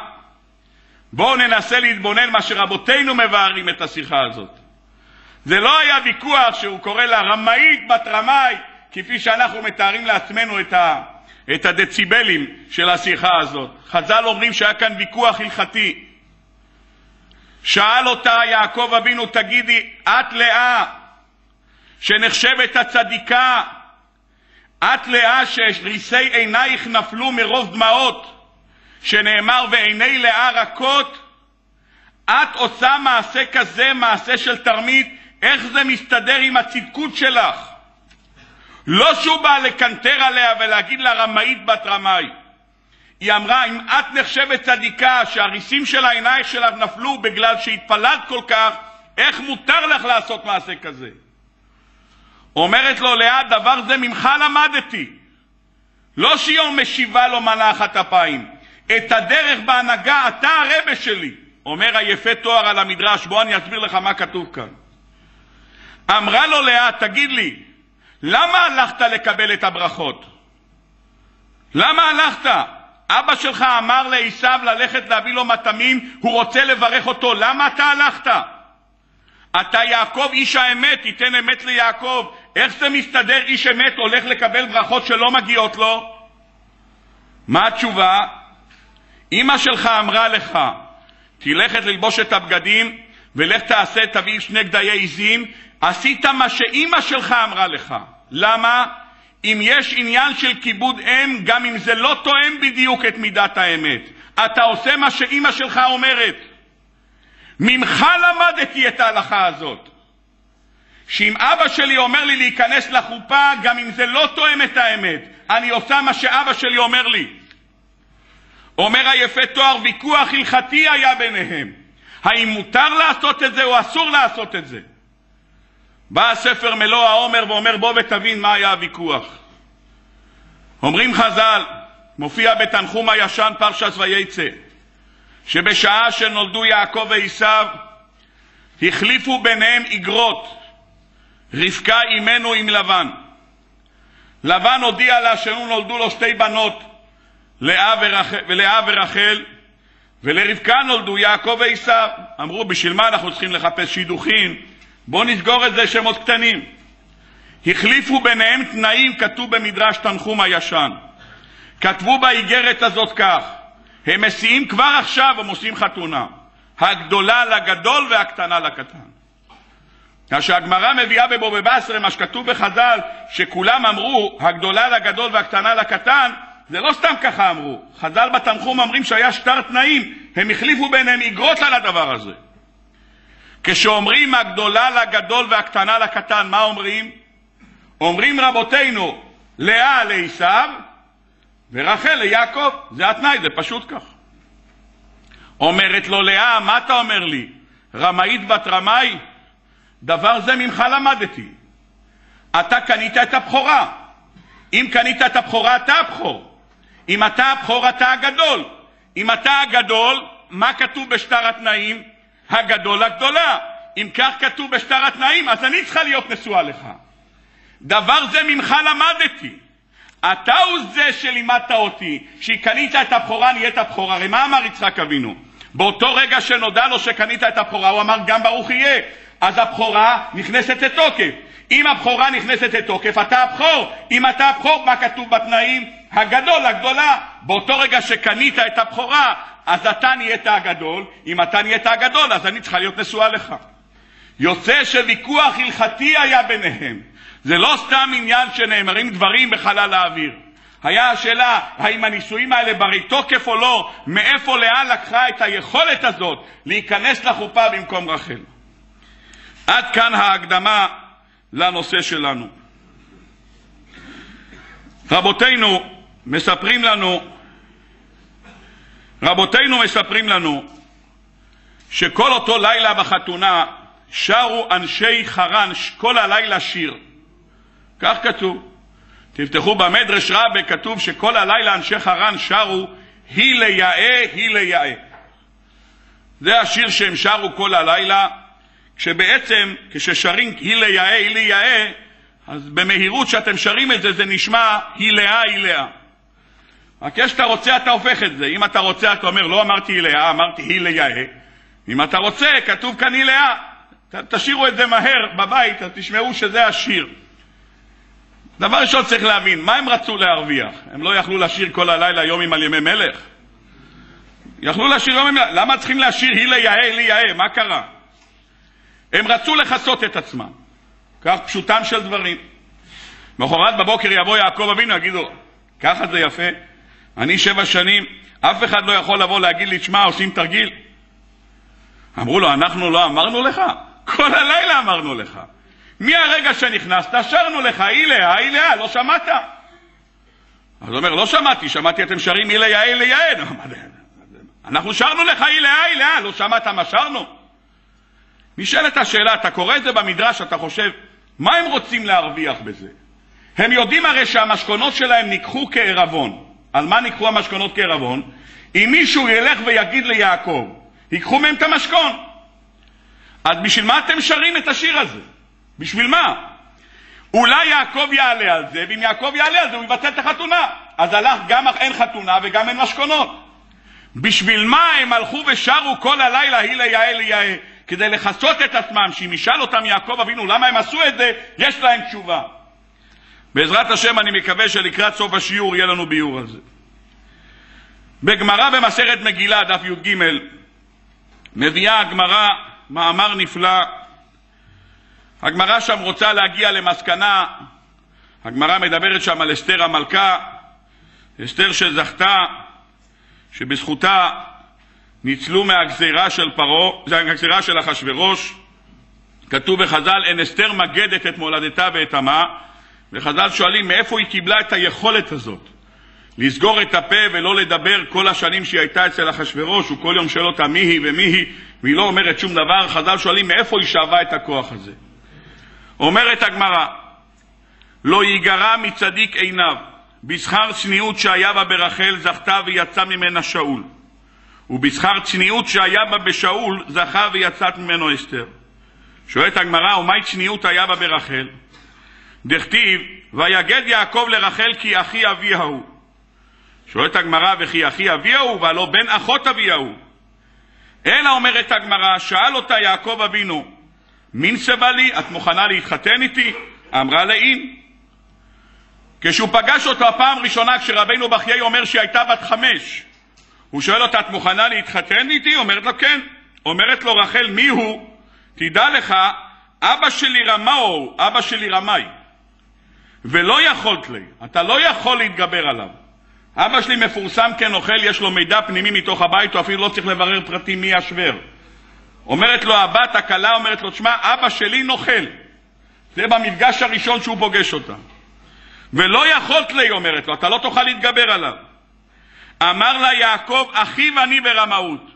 בואו ננסה להתבונן מה שרבותינו מבארים את השיחה הזאת. זה לא היה ויכוח שהוא קורא לה רמאית בת רמאי, כפי שאנחנו מתארים לעצמנו את, ה, את הדציבלים של השיחה הזאת. חז"ל אומרים שהיה כאן ויכוח הלכתי. שאל אותה יעקב אבינו, תגידי, את לאה, שנחשבת הצדיקה, את לאה שריסי עינייך נפלו מרוב דמעות, שנאמר ועיני לאה רכות, את עושה מעשה כזה, מעשה של תרמית, איך זה מסתדר עם הצדקות שלך? לא שהוא בא לקנטר עליה ולהגיד לה רמאית בת רמאי. היא אמרה, אם את נחשבת צדיקה שהריסים של העיניים שלך נפלו בגלל שהתפללת כל כך, איך מותר לך לעשות מעשה כזה? אומרת לו לאה, דבר זה ממך למדתי. לא שהיא משיבה לו מנחת אפיים. את הדרך בהנהגה אתה הרבה שלי. אומר היפה תואר על המדרש, בוא אני אסביר לך מה כתוב כאן. אמרה לו לאה, תגיד לי, למה הלכת לקבל את הברכות? למה הלכת? אבא שלך אמר לעשיו ללכת להביא לו מטעמים, הוא רוצה לברך אותו, למה אתה הלכת? אתה יעקב איש האמת, תיתן אמת ליעקב. איך זה מסתדר איש אמת הולך לקבל ברכות שלא מגיעות לו? מה התשובה? אמא שלך אמרה לך, תלכת ללבוש את הבגדים ולך תעשה, תביא שני גדיי עזים, עשית מה שאימא שלך אמרה לך. למה? אם יש עניין של כיבוד אם, גם אם זה לא תואם בדיוק את מידת האמת. אתה עושה מה שאימא שלך אומרת. ממך למדתי את ההלכה הזאת. שאם אבא שלי אומר לי להיכנס לחופה, גם אם זה לא תואם את האמת, אני עושה מה שאבא שלי אומר לי. אומר היפה תואר, ויכוח הלכתי היה ביניהם. האם מותר לעשות את זה או אסור לעשות את זה? בא הספר מלוא העומר ואומר בוא ותבין מה היה הוויכוח. אומרים חז"ל, מופיע בתנחום הישן פרשת וייצא, שבשעה שנולדו יעקב ועשיו, החליפו ביניהם איגרות, רבקה אימנו עם לבן. לבן הודיע לה שנולדו לו שתי בנות, לאה ורחל, ולרבקה נולדו יעקב ועשיו. אמרו, בשביל מה אנחנו צריכים לחפש שידוכים? בואו נסגור את זה שמות קטנים. החליפו ביניהם תנאים, כתוב במדרש תנחום הישן. כתבו באיגרת הזאת כך, הם מסיעים כבר עכשיו, הם עושים חתונה. הגדולה לגדול והקטנה לקטן. כאשר הגמרא מביאה בבובי בסרה, מה שכתוב בחז"ל, שכולם אמרו, הגדולה לגדול והקטנה לקטן, זה לא סתם ככה אמרו. חז"ל בתנחום אומרים שהיה שטר תנאים, הם החליפו ביניהם איגרות על הדבר הזה. כשאומרים הגדולה לגדול והקטנה לקטן, מה אומרים? אומרים רבותינו, לאה לעשיו ורחל ליעקב. זה התנאי, זה פשוט כך. אומרת לו לאה, מה אתה אומר לי? רמאית בת רמאי? דבר זה ממך למדתי. אתה קנית את הבכורה. אם קנית את הבכורה, אתה הבכור. אם אתה הבכור, אתה הגדול. אם אתה הגדול, מה כתוב בשטר התנאים? הגדול הגדולה. אם כך כתוב בשטר התנאים, אז אני צריכה להיות נשואה לך. דבר זה ממך למדתי. אתה הוא זה שלימדת אותי, שקנית את הבכורה נהיית בכורה. הרי מה אמר יצחק אבינו? באותו רגע שנודע לו שקנית את הבכורה, הוא אמר גם ברוך יהיה. אז הבכורה נכנסת לתוקף. אם הבכורה נכנסת לתוקף, אתה הבכור. אם אתה הבכור, מה כתוב בתנאים? הגדול, הגדולה. באותו רגע שקנית את הבכורה, אז אתה נהיית הגדול. אם אתה נהיית הגדול, אז אני צריכה להיות נשואה לך. יוצא שוויכוח הלכתי היה ביניהם. זה לא סתם עניין שנאמרים דברים בחלל האוויר. היה השאלה האם הנישואים האלה ברי תוקף או לא, מאיפה לאן לקחה את היכולת הזאת להיכנס לחופה במקום רחל. עד כאן ההקדמה לנושא שלנו. רבותינו מספרים לנו, רבותינו מספרים לנו שכל אותו לילה בחתונה שרו אנשי חרן כל הלילה שיר. כך כתוב. תפתחו במדרש רבה, כתוב שכל הלילה אנשי חרן שרו היא ליאה, היא ליאה. זה השיר שהם שרו כל הלילה, כשבעצם כששרים היא ליאה, היא ליאה, אז במהירות שאתם שרים את זה, זה נשמע היא לאה, היא לאה. רק כשאתה רוצה, אתה הופך את זה. אם אתה רוצה, אתה אומר, לא אמרתי היא לאה, אמרתי היא ליאה. אם אתה רוצה, כתוב כאן היא לאה. תשאירו את זה מהר בבית, תשמעו שזה השיר. דבר ראשון צריך להבין, מה הם רצו להרוויח? הם לא יכלו לשיר כל הלילה יומים על ימי מלך? יכלו לשיר יומים, למה צריכים לשיר היא ליאה? מה קרה? הם רצו לכסות את עצמם. כך פשוטם של דברים. מחרת בבוקר יבוא יעקב אבינו, יגידו, ככה זה יפה, אני שבע שנים, אף אחד לא יכול לבוא להגיד לי, תשמע, עושים תרגיל. אמרו לו, אנחנו לא אמרנו לך? כל הלילה אמרנו לך. מהרגע שנכנסת, שרנו לך, איליה, איליה, לא שמעת. אז הוא אומר, לא שמעתי, שמעתי אתם שרים איליה, איליה. אנחנו שרנו לך איליה, איליה, לא שמעת מה שרנו? נשאלת השאלה, אתה קורא את זה במדרש, אתה חושב, מה הם רוצים להרוויח בזה? הם יודעים הרי שהמשכונות שלהם ניקחו כערבון. על מה ניקחו המשכונות כערבון? אם מישהו ילך ויגיד ליעקב, ייקחו מהם את המשכון. אז בשביל מה אתם שרים את השיר הזה? בשביל מה? אולי יעקב יעלה על זה, ואם יעקב יעלה על זה הוא יבטל את החתונה. אז הלך גם אין חתונה וגם אין משכונות. בשביל מה הם הלכו ושרו כל הלילה הילה יאה ליאה? כדי לכסות את עצמם, שאם ישאל אותם יעקב אבינו למה הם עשו את זה, יש להם תשובה. בעזרת השם אני מקווה שלקראת סוף השיעור יהיה לנו ביור על זה. בגמרא במסכת מגילה, דף י"ג, מביאה הגמרא מאמר נפלא. הגמרא שם רוצה להגיע למסקנה, הגמרא מדברת שם על אסתר המלכה, אסתר שזכתה, שבזכותה ניצלו מהגזירה של פרעה, זה הגזירה של אחשורוש. כתוב בחז"ל, אין אסתר מגדת את מולדתה ואת עמה, וחז"ל שואלים מאיפה היא קיבלה את היכולת הזאת לסגור את הפה ולא לדבר כל השנים שהיא הייתה אצל אחשורוש, הוא כל יום שואל אותה מי היא ומי היא, והיא לא אומרת שום דבר, חז"ל שואלים מאיפה היא שאבה את הכוח הזה. אומרת הגמרא, לא ייגרע מצדיק עיניו, בשכר צניעות שהיה בה ברחל זכתה ויצא ממנה שאול. ובשכר צניעות שהיה בה בשאול, זכה ויצאת ממנו אסתר. שואלת הגמרא, ומהי צניעות היה בה ברחל? דכתיב, ויגד יעקב לרחל כי אחי אביה הוא. שואלת הגמרא, וכי אחי אביה הוא, והלא בן אחות אביה הוא. אלא אומרת הגמרא, שאל אותה יעקב אבינו, מין סבה לי, את מוכנה להתחתן איתי? אמרה לאין. כשהוא פגש אותו הפעם ראשונה, כשרבנו בחיי אומר שהיא הייתה בת חמש, הוא שואל אותה, את מוכנה להתחתן איתי? אומרת לו, כן. אומרת לו רחל, מי הוא? תדע לך, אבא שלי רמאו, אבא שלי רמאי. ולא יכולת לי, אתה לא יכול להתגבר עליו. אבא שלי מפורסם כנוכל, יש לו מידע פנימי מתוך הבית, הוא אפילו לא צריך לברר פרטים מי השוור. אומרת לו הבת, הכלה אומרת לו, תשמע, אבא שלי נוכל. זה במפגש הראשון שהוא פוגש אותה. ולא יכולת לי, אומרת לו, אתה לא תוכל להתגבר עליו. אמר לה יעקב, אחי ואני ברמאות.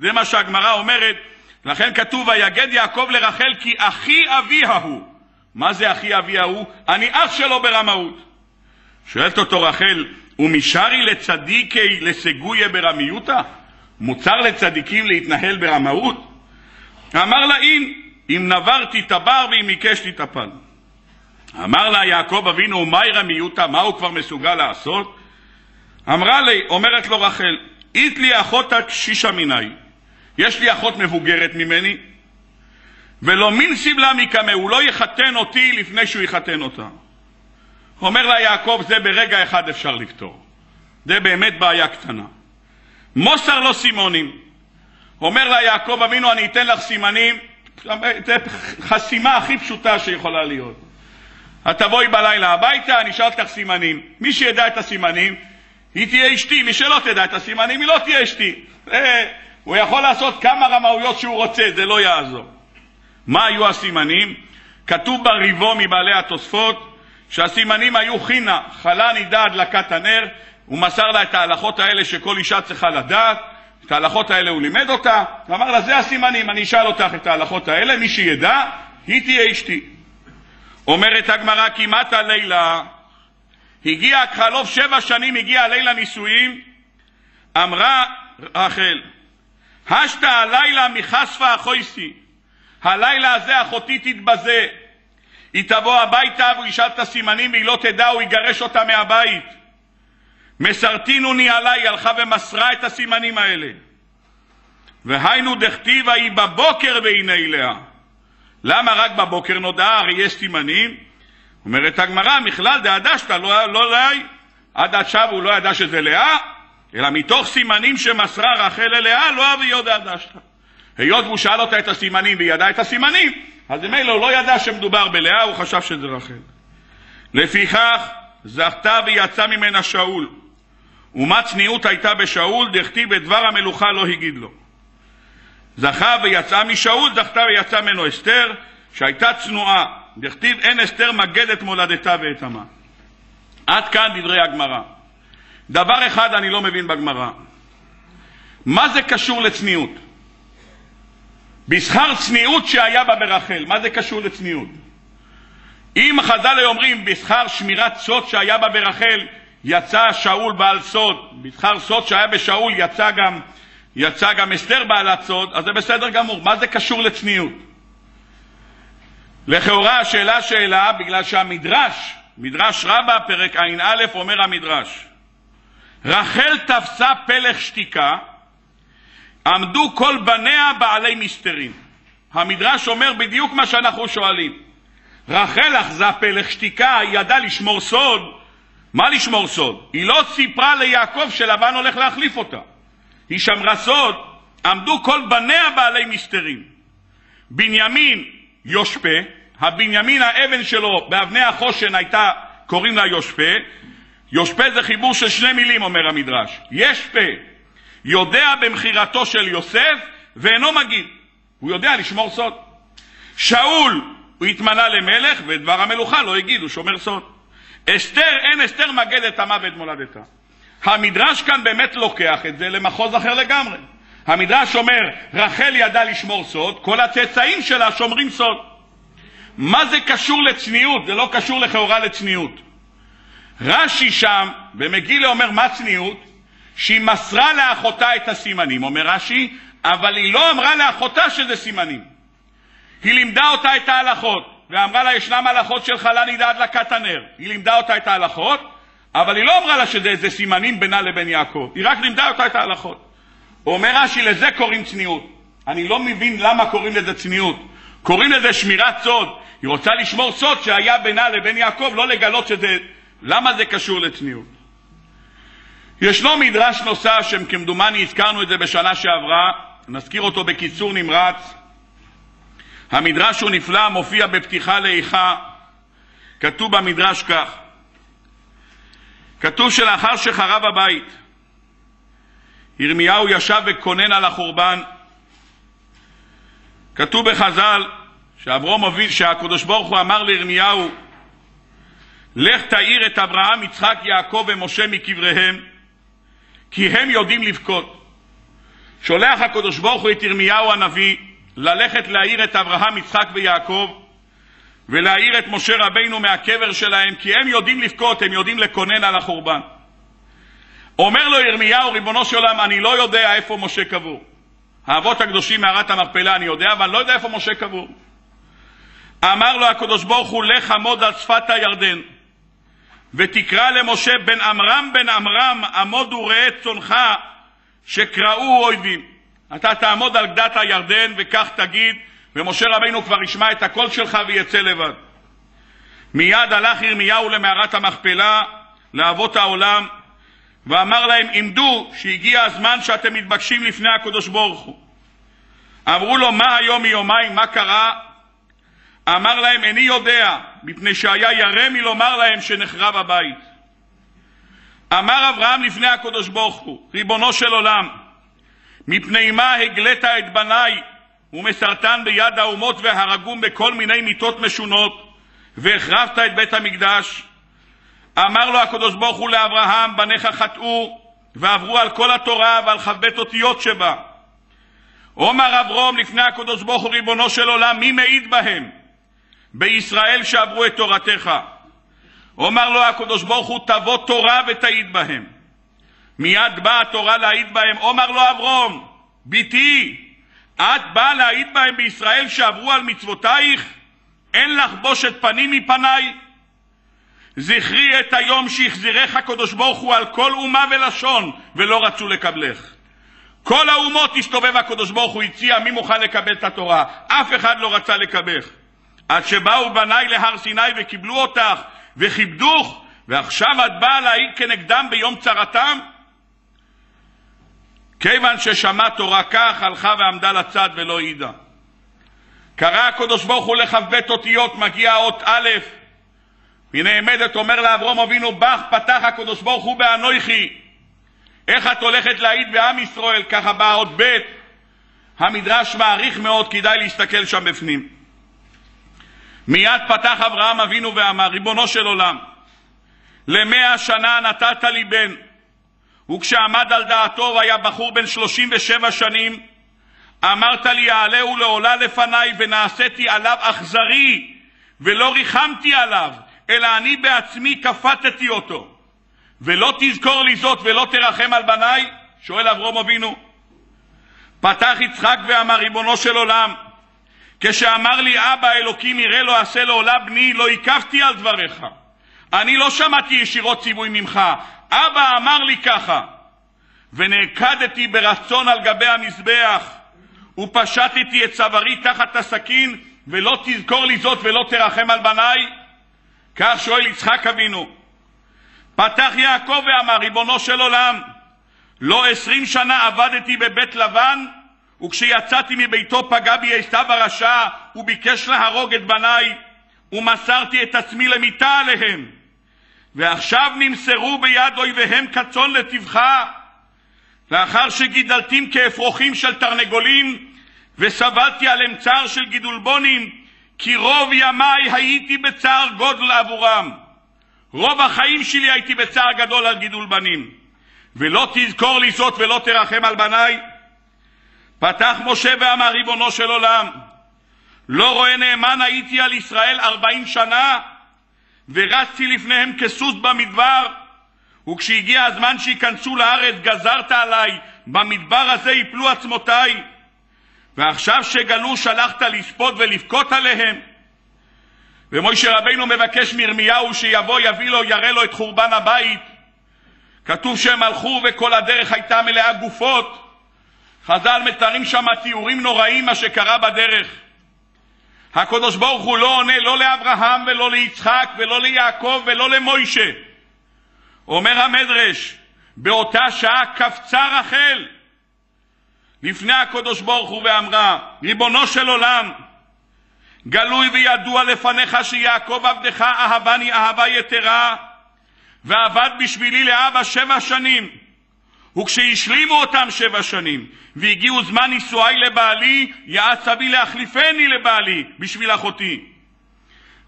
זה מה שהגמרא אומרת, לכן כתוב, ויגד יעקב לרחל כי אחי אביה הוא. מה זה אחי אביה הוא? אני אח שלו ברמאות. שואלת אותו רחל, ומשארי לצדיקי לסגויה ברמיותא? מוצר לצדיקים להתנהל ברמאות? אמר לה אם, אם נברתי תבר ואם עיקש תטפל. אמר לה יעקב אבינו, מהי רמיותא, מה הוא כבר מסוגל לעשות? אמרה לי, אומרת לו רחל, אית לי אחותא קשישא מיני, יש לי אחות מבוגרת ממני, ולא מין סבלה מקמא, הוא לא יחתן אותי לפני שהוא יחתן אותה. אומר לה יעקב, זה ברגע אחד אפשר לפתור. זה באמת בעיה קטנה. מוסר לו סימונים. אומר לה יעקב אבינו, אני אתן לך סימנים, זה חסימה הכי פשוטה שיכולה להיות. את תבואי בלילה הביתה, אני אשאל אותך סימנים. מי שידע את הסימנים, היא תהיה אשתי. מי שלא תדע את הסימנים, היא לא תהיה אשתי. אה, הוא יכול לעשות כמה רמאויות שהוא רוצה, זה לא יעזור. מה היו הסימנים? כתוב בריבו מבעלי התוספות שהסימנים היו חינה, חלה נידה הדלקת הנר, הוא מסר לה את ההלכות האלה שכל אישה צריכה לדעת, את ההלכות האלה הוא לימד אותה, ואמר לה, זה הסימנים, אני אשאל אותך את ההלכות האלה, מי שידע, היא תהיה אשתי. אומרת הגמרא, כמעט הלילה, הגיע חלוף שבע שנים, הגיע הלילה נישואים, אמרה רחל, השתא הלילה מחשפה אחויסי, הלילה הזה אחותי תתבזה, היא תבוא הביתה והוא ישאל את הסימנים והיא לא תדע, הוא יגרש אותה מהבית. מסרטינוני עליי, הלכה ומסרה את הסימנים האלה. והיינו דכתיבה היא בבוקר והנה לאה. למה רק בבוקר נודע? הרי יש סימנים. אומרת הגמרא, מכלל דעדשתא לא, לא לאי. עד עכשיו הוא לא ידע שזה לאה, אלא מתוך סימנים שמסרה רחל ללאה, לא אבי יודע דעדשתא. היות והוא שאל אותה את הסימנים והיא ידעה את הסימנים, אז ממילא הוא לא ידע שמדובר בלאה, הוא חשב שזה רחל. לפיכך זכתה ויצא ממנה שאול. ומה צניעות הייתה בשאול, דכתיב בדבר המלוכה לא הגיד לו. זכה ויצאה משאול, זכתה ויצאה ממנו אסתר, שהייתה צנועה. דכתיב אין אסתר מגד את מולדתה ואת עמה. עד כאן דברי הגמרא. דבר אחד אני לא מבין בגמרא. מה זה קשור לצניעות? בשכר צניעות שהיה בה ברחל, מה זה קשור לצניעות? אם חז"ל אומרים בשכר שמירת סוד שהיה בה ברחל, יצא שאול בעל סוד, בשכר סוד שהיה בשאול יצא גם, יצא גם אסתר בעלת סוד, אז זה בסדר גמור. מה זה קשור לצניעות? לכאורה השאלה שאלה בגלל שהמדרש, מדרש רבה, פרק ע"א, אומר המדרש, רחל תפסה פלך שתיקה עמדו כל בניה בעלי מסתרים. המדרש אומר בדיוק מה שאנחנו שואלים. רחל אחזה פלך שתיקה, היא ידעה לשמור סוד. מה לשמור סוד? היא לא סיפרה ליעקב שלבן הולך להחליף אותה. היא שמרה סוד, עמדו כל בניה בעלי מסתרים. בנימין יושפה, הבנימין האבן שלו באבני החושן הייתה, קוראים לה יושפה. יושפה זה חיבור של שני מילים, אומר המדרש. יש פה יודע במכירתו של יוסף ואינו מגיד. הוא יודע לשמור סוד. שאול, הוא התמנה למלך ודבר המלוכה לא הגיד, הוא שומר סוד. אסתר, אין אסתר מגד את עמה ואת מולדתה. המדרש כאן באמת לוקח את זה למחוז אחר לגמרי. המדרש אומר, רחל ידעה לשמור סוד, כל הצאצאים שלה שומרים סוד. מה זה קשור לצניעות? זה לא קשור לכאורה לצניעות. רש"י שם, במגילה אומר מה צניעות? שהיא מסרה לאחותה את הסימנים, אומר רש"י, אבל היא לא אמרה לאחותה שזה סימנים. היא לימדה אותה את ההלכות, ואמרה לה, ישנם הלכות של חלה נידה הדלקת הנר. היא לימדה אותה את ההלכות, אבל היא לא אמרה לה שזה איזה סימנים בינה לבין יעקב, היא רק לימדה אותה את ההלכות. אומר רש"י, לזה קוראים צניעות. אני לא מבין למה קוראים לזה צניעות. קוראים לזה שמירת סוד. היא רוצה לשמור סוד שהיה בינה לבין יעקב, לא לגלות שזה... למה זה קשור לצניעות? ישנו מדרש נוסף שכמדומני הזכרנו את זה בשנה שעברה, נזכיר אותו בקיצור נמרץ. המדרש הוא נפלא, מופיע בפתיחה לאיכה. כתוב במדרש כך: כתוב שלאחר שחרב הבית, ירמיהו ישב וקונן על החורבן. כתוב בחז"ל שאברום הוביל, שהקדוש ברוך הוא אמר לירמיהו, לך תאיר את אברהם, יצחק, יעקב ומשה מקבריהם, כי הם יודעים לבכות. שולח הקדוש ברוך הוא את ירמיהו הנביא ללכת להעיר את אברהם, יצחק ויעקב ולהעיר את משה רבינו מהקבר שלהם, כי הם יודעים לבכות, הם יודעים לקונן על החורבן. אומר לו ירמיהו, ריבונו של עולם, אני לא יודע איפה משה קבור. האבות הקדושים מערת המכפלה אני יודע, אבל אני לא יודע איפה משה קבור. אמר לו הקדוש ברוך הוא, לך עמוד על שפת הירדן, ותקרא למשה בן עמרם בן עמרם, עמוד וראה צונך, שקראו אויבים. אתה תעמוד על גדת הירדן וכך תגיד, ומשה רבינו כבר ישמע את הקול שלך ויצא לבד. מיד הלך ירמיהו למערת המכפלה, לאבות העולם, ואמר להם, עמדו שהגיע הזמן שאתם מתבקשים לפני הקדוש ברוך הוא. אמרו לו, מה היום מיומיים, מה קרה? אמר להם, איני יודע, מפני שהיה ירא מלומר להם שנחרב הבית. אמר אברהם לפני הקדוש ברוך הוא, ריבונו של עולם, מפני מה הגלית את בניי ומסרטן ביד האומות והרגום בכל מיני מיתות משונות, והחרבת את בית המקדש? אמר לו הקדוש ברוך הוא לאברהם, בניך חטאו ועברו על כל התורה ועל כ"ב אותיות שבה. עומר אברום לפני הקדוש ברוך הוא ריבונו של עולם, מי מעיד בהם? בישראל שעברו את תורתך. אומר לו הקדוש ברוך הוא, תבוא תורה ותעיד בהם. מיד באה התורה להעיד בהם. אומר לו אברום, בתי, את באה להעיד בהם בישראל שעברו על מצוותייך? אין לך בושת פנים מפניי? זכרי את היום שהחזירך הקדוש ברוך הוא על כל אומה ולשון, ולא רצו לקבלך. כל האומות הסתובב הקדוש ברוך הוא הציע מי מוכן לקבל את התורה, אף אחד לא רצה לקבלך. עד שבאו בניי להר סיני וקיבלו אותך וכיבדוך, ועכשיו את באה להעיד כנגדם ביום צרתם? כיוון ששמע תורה כך, הלכה ועמדה לצד ולא העידה. קרא הקדוש ברוך הוא לכ"ב אותיות, מגיע אות א', ונעמדת אומר לאברום אבינו, בך פתח הקדוש ברוך הוא באנוכי. איך את הולכת להעיד בעם ישראל? ככה באה אות ב', המדרש מעריך מאוד, כדאי להסתכל שם בפנים. מיד פתח אברהם אבינו ואמר, ריבונו של עולם, למאה שנה נתת לי בן, וכשעמד על דעתו והיה בחור בן שלושים ושבע שנים, אמרת לי, יעלהו לעולה לפניי ונעשיתי עליו אכזרי, ולא ריחמתי עליו, אלא אני בעצמי כפתתי אותו. ולא תזכור לי זאת ולא תרחם על בניי? שואל אברום אבינו. פתח יצחק ואמר, ריבונו של עולם, כשאמר לי אבא אלוקים יראה לו עשה לעולה בני, לא עיכבתי על דבריך. אני לא שמעתי ישירות ציווי ממך, אבא אמר לי ככה. ונעקדתי ברצון על גבי המזבח, ופשטתי את צווארי תחת הסכין, ולא תזכור לי זאת ולא תרחם על בניי? כך שואל יצחק אבינו. פתח יעקב ואמר, ריבונו של עולם, לא עשרים שנה עבדתי בבית לבן, וכשיצאתי מביתו פגע בי עשיו הרשע, וביקש להרוג את בניי, ומסרתי את עצמי למיתה עליהם. ועכשיו נמסרו ביד אויביהם כצאן לטבחה, לאחר שגידלתים כאפרוחים של תרנגולים, וסבלתי עליהם צער של גידולבונים, כי רוב ימיי הייתי בצער גודל עבורם. רוב החיים שלי הייתי בצער גדול על גידול בנים. ולא תזכור לי זאת ולא תרחם על בניי. פתח משה ואמר, ריבונו של עולם, לא רואה נאמן הייתי על ישראל ארבעים שנה, ורצתי לפניהם כסוס במדבר, וכשהגיע הזמן שייכנסו לארץ גזרת עליי, במדבר הזה יפלו עצמותיי. ועכשיו שגלו שלחת לשפוט ולבכות עליהם. ומוישה רבינו מבקש מירמיהו שיבוא יביא לו, יראה לו את חורבן הבית. כתוב שהם הלכו וכל הדרך הייתה מלאה גופות. חז"ל מתארים שם תיאורים נוראים מה שקרה בדרך. הקדוש ברוך הוא לא עונה לא לאברהם ולא ליצחק ולא ליעקב ולא למוישה. אומר המדרש, באותה שעה קפצה רחל לפני הקדוש ברוך הוא ואמרה, ריבונו של עולם, גלוי וידוע לפניך שיעקב עבדך אהבני אהבה יתרה, ועבד בשבילי לאבא שבע שנים. וכשהשלימו אותם שבע שנים, והגיעו זמן נישואי לבעלי, יעץ אבי להחליפני לבעלי בשביל אחותי.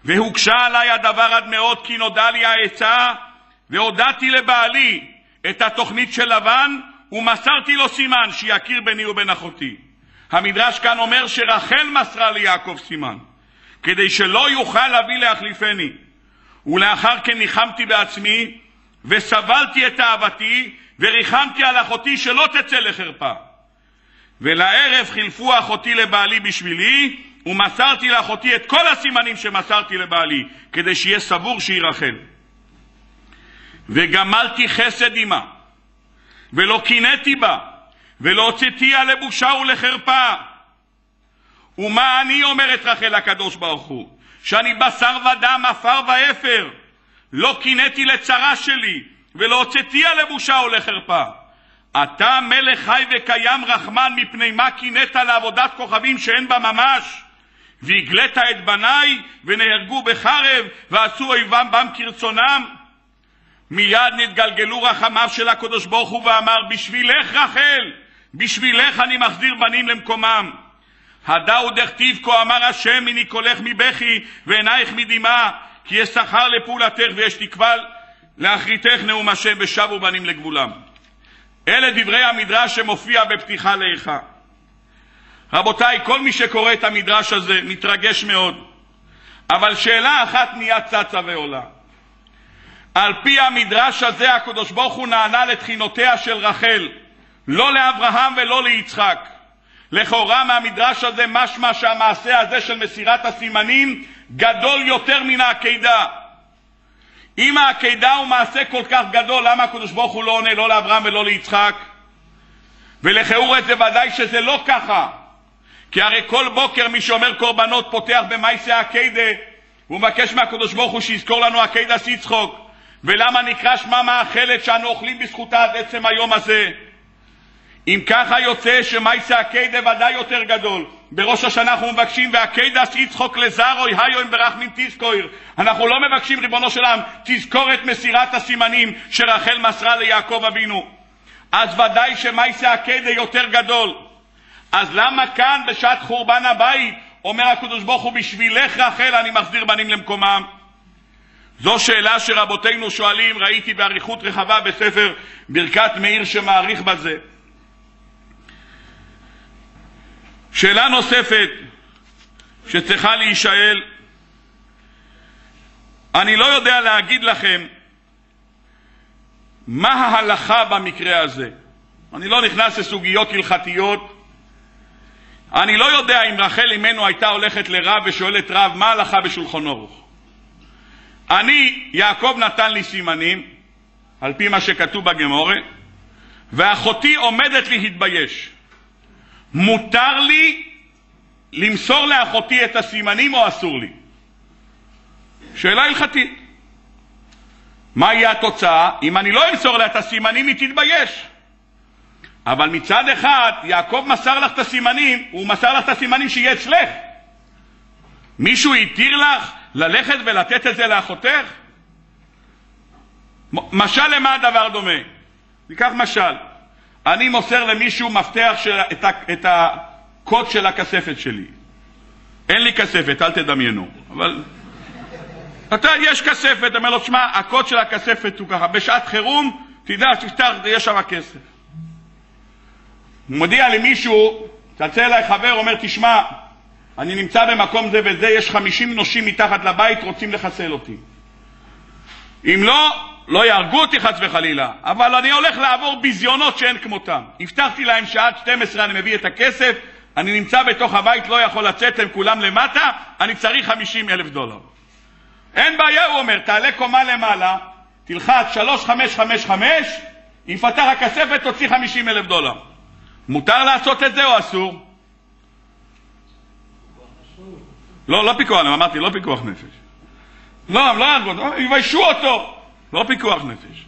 והוגשה עלי הדבר עד מאוד כי נודע לי העצה, והודעתי לבעלי את התוכנית של לבן, ומסרתי לו סימן שיכיר ביני ובין אחותי. המדרש כאן אומר שרחל מסרה ליעקב סימן, כדי שלא יוכל להביא להחליפני. ולאחר כן ניחמתי בעצמי, וסבלתי את אהבתי, וריחמתי על אחותי שלא תצא לחרפה. ולערב חילפו אחותי לבעלי בשבילי, ומסרתי לאחותי את כל הסימנים שמסרתי לבעלי, כדי שיהיה סבור שהיא רחל. וגמלתי חסד עמה, ולא קינאתי בה, ולא הוצאתיה לבושה ולחרפה. ומה אני אומרת רחל הקדוש ברוך הוא? שאני בשר ודם, עפר ואפר. לא קינאתי לצרה שלי, ולא הוצאתיה לבושה ולחרפה. אתה מלך חי וקיים רחמן, מפני מה קינאת לעבודת כוכבים שאין בה ממש? והגלית את בניי, ונהרגו בחרב, ועשו אויבם בם כרצונם? מיד נתגלגלו רחמיו של הקדוש ברוך הוא ואמר, בשבילך רחל, בשבילך אני מחזיר בנים למקומם. הדאו דכתיב כה אמר השם מני קולך מבכי ועינייך מדמעה כי יש שכר לפעולתך ויש תקווה לאחריתך נאום השם ושבו בנים לגבולם. אלה דברי המדרש שמופיע בפתיחה לאיכה. רבותיי, כל מי שקורא את המדרש הזה מתרגש מאוד, אבל שאלה אחת נהיה צצה ועולה. על פי המדרש הזה הקדוש ברוך הוא נענה לתחינותיה של רחל, לא לאברהם ולא ליצחק. לכאורה מהמדרש הזה משמע שהמעשה הזה של מסירת הסימנים גדול יותר מן העקידה. אם העקידה הוא מעשה כל כך גדול, למה הקדוש ברוך הוא לא עונה לא לאברהם ולא ליצחק? ולכאורה זה ודאי שזה לא ככה. כי הרי כל בוקר מי שאומר קורבנות פותח במייסה עקידה, הוא מבקש מהקדוש ברוך הוא שיזכור לנו עקידה סיצחוק. ולמה נקרא שמע מאכלת שאנו אוכלים בזכותה עד עצם היום הזה? אם ככה יוצא שמייסה עקידה ודאי יותר גדול. בראש השנה אנחנו מבקשים והקידס יצחוק לזרוי היו אם ברחמים תזכויר. אנחנו לא מבקשים ריבונו של עולם תזכור את מסירת הסימנים שרחל מסרה ליעקב אבינו. אז ודאי שמייסה עקידה יותר גדול. אז למה כאן בשעת חורבן הבית אומר הקדוש ברוך הוא בשבילך רחל אני מחזיר בנים למקומם? זו שאלה שרבותינו שואלים, ראיתי באריכות רחבה בספר ברכת מאיר שמעריך בזה. שאלה נוספת שצריכה להישאל, אני לא יודע להגיד לכם מה ההלכה במקרה הזה. אני לא נכנס לסוגיות הלכתיות. אני לא יודע אם רחל אמנו הייתה הולכת לרב ושואלת רב מה ההלכה בשולחון אורוך. אני, יעקב נתן לי סימנים, על פי מה שכתוב בגמורה, ואחותי עומדת להתבייש. מותר לי למסור לאחותי את הסימנים או אסור לי? שאלה הלכתית. מה יהיה התוצאה? אם אני לא אמסור לה את הסימנים היא תתבייש. אבל מצד אחד, יעקב מסר לך את הסימנים, הוא מסר לך את הסימנים שיהיה אצלך. מישהו התיר לך ללכת ולתת את זה לאחותך? משל למה הדבר דומה? ניקח משל. אני מוסר למישהו מפתח של, את, את הקוד של הכספת שלי. אין לי כספת, אל תדמיינו. אבל אתה, יש כספת, אומר לו, שמע, הקוד של הכספת הוא ככה, בשעת חירום, תדע, תפתח, יש שם כסף. הוא מודיע למישהו, צלצל אליי חבר, אומר, תשמע, אני נמצא במקום זה וזה, יש חמישים נושים מתחת לבית, רוצים לחסל אותי. אם לא, לא יהרגו אותי חס וחלילה, אבל אני הולך לעבור ביזיונות שאין כמותם. הבטחתי להם שעד 12 אני מביא את הכסף, אני נמצא בתוך הבית, לא יכול לצאת, הם כולם למטה, אני צריך 50 אלף דולר. אין בעיה, הוא אומר, תעלה קומה למעלה, תלחץ 3555, יפתח הכספת, תוציא 50 אלף דולר. מותר לעשות את זה או אסור? לא, לא פיקוח, אמרתי, לא פיקוח נפש. לא, לא יעזבו, יביישו אותו. לא פיקוח נפש.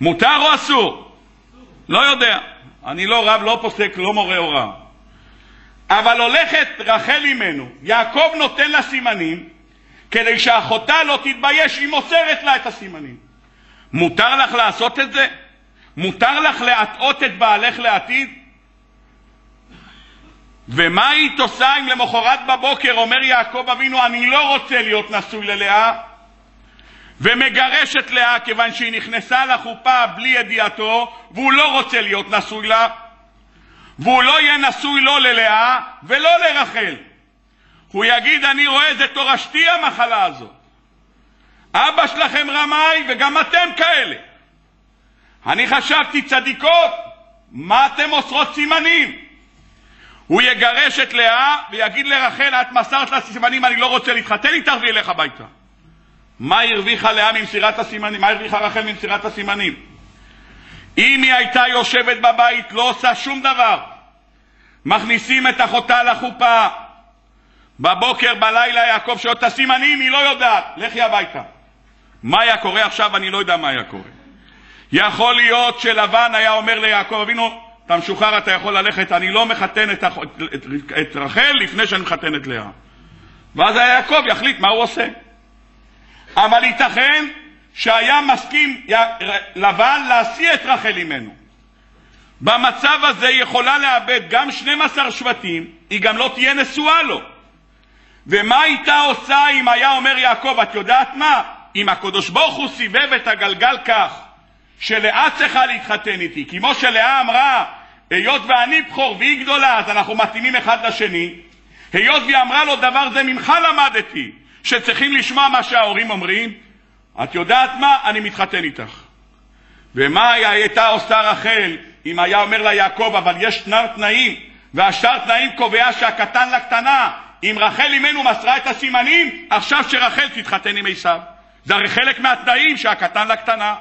מותר או אסור? לא יודע. אני לא רב, לא פוסק, לא מורה הוראה. אבל הולכת רחל אימנו, יעקב נותן לה סימנים, כדי שאחותה לא תתבייש, היא מוסרת לה את הסימנים. מותר לך לעשות את זה? מותר לך להטעות את בעלך לעתיד? ומה היית עושה אם למחרת בבוקר אומר יעקב אבינו, אני לא רוצה להיות נשוי ללאה, ומגרש את לאה כיוון שהיא נכנסה לחופה בלי ידיעתו והוא לא רוצה להיות נשוי לה והוא לא יהיה נשוי לא ללאה ולא לרחל. הוא יגיד אני רואה זה תורשתי המחלה הזאת. אבא שלכם רמאי וגם אתם כאלה. אני חשבתי צדיקות, מה אתם אוסרות סימנים? הוא יגרש את לאה ויגיד לרחל, את מסרת לה סימנים, אני לא רוצה להתחתן איתך וילך הביתה. מה הרוויחה לאה ממסירת הסימנים? מה הרוויחה רחל ממסירת הסימנים? אם היא הייתה יושבת בבית, לא עושה שום דבר. מכניסים את אחותה לחופה. בבוקר, בלילה, יעקב שואל את הסימנים, היא לא יודעת. לכי הביתה. מה היה קורה עכשיו? אני לא יודע מה היה קורה. יכול להיות שלבן היה אומר ליעקב אבינו, אתה משוחרר, אתה יכול ללכת, אני לא מחתן את, את, את, את רחל לפני שאני מחתן את לאה. ואז יעקב יחליט מה הוא עושה. אבל ייתכן שהיה מסכים לבן להשיא את רחל ממנו. במצב הזה היא יכולה לאבד גם 12 שבטים, היא גם לא תהיה נשואה לו. ומה הייתה עושה אם היה אומר יעקב, את יודעת מה? אם הקדוש ברוך הוא סיבב את הגלגל כך שלאה צריכה להתחתן איתי, כמו שלאה אמרה, היות ואני בכור והיא גדולה, אז אנחנו מתאימים אחד לשני, היות והיא אמרה לו דבר זה ממך למדתי, שצריכים לשמוע מה שההורים אומרים, את יודעת מה? אני מתחתן איתך. ומה הייתה עושה רחל אם היה אומר לה יעקב, אבל יש תנאים, והשאר תנאים קובע שהקטן לקטנה. אם רחל אימנו מסרה את הסימנים, עכשיו שרחל תתחתן עם עשיו. זה הרי חלק מהתנאים שהקטן לקטנה.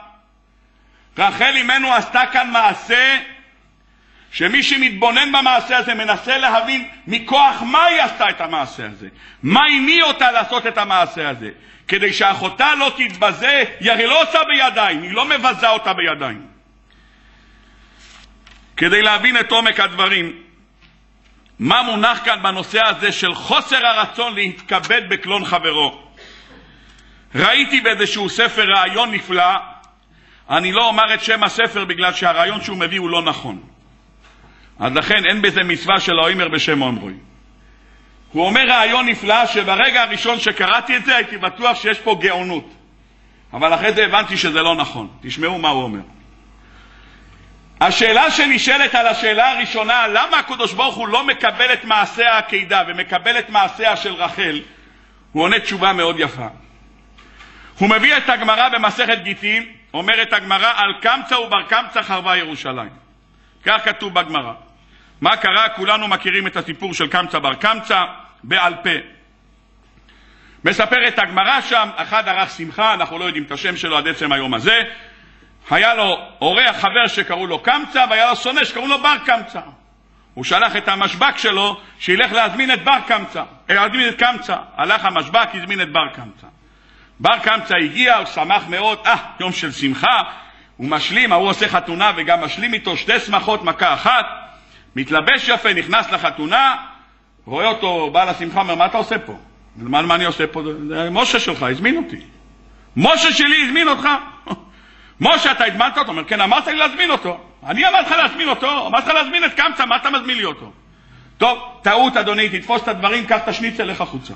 רחל אימנו עשתה כאן מעשה שמי שמתבונן במעשה הזה מנסה להבין מכוח מה היא עשתה את המעשה הזה, מה הניע אותה לעשות את המעשה הזה, כדי שאחותה לא תתבזה, היא הרי לא עושה בידיים, היא לא מבזה אותה בידיים. כדי להבין את עומק הדברים, מה מונח כאן בנושא הזה של חוסר הרצון להתכבד בקלון חברו. ראיתי באיזשהו ספר רעיון נפלא, אני לא אומר את שם הספר בגלל שהרעיון שהוא מביא הוא לא נכון. אז לכן אין בזה מצווה של האוימר בשם אומרוי. הוא אומר רעיון נפלא שברגע הראשון שקראתי את זה הייתי בטוח שיש פה גאונות. אבל אחרי זה הבנתי שזה לא נכון. תשמעו מה הוא אומר. השאלה שנשאלת על השאלה הראשונה, למה הקדוש ברוך הוא לא מקבל את מעשיה העקידה ומקבל את מעשיה של רחל, הוא עונה תשובה מאוד יפה. הוא מביא את הגמרא במסכת גיטין, אומרת הגמרא, על קמצא ובר קמצא חרבה ירושלים. כך כתוב בגמרא. מה קרה? כולנו מכירים את הסיפור של קמצא בר קמצא בעל פה. מספרת הגמרא שם, אחד ערך שמחה, אנחנו לא יודעים את השם שלו עד עצם היום הזה, היה לו אורח חבר שקראו לו קמצא, והיה לו שונא שקראו לו בר קמצא. הוא שלח את המשבק שלו שילך להזמין את בר קמצא, אה, להזמין את קמצא. הלך המשבק, הזמין את בר קמצא. בר קמצא הגיע, הוא שמח מאוד, אה, יום של שמחה, הוא משלים, ההוא עושה חתונה וגם משלים איתו שתי שמחות, מכה אחת, מתלבש יפה, נכנס לחתונה, רואה אותו בעל השמחה, אומר, מה אתה עושה פה? מה, מה אני עושה פה? זה משה שלך, הזמין אותי. משה שלי הזמין אותך. משה, אתה הזמנת אותו? אומר, כן, אמרת לי להזמין אותו. אני אמרתי לך להזמין אותו, אמרתי לך להזמין את קמצא, מה אתה מזמין לי אותו? טוב, טעות, אדוני, תתפוס את הדברים, קח את השניצל, לך החוצה.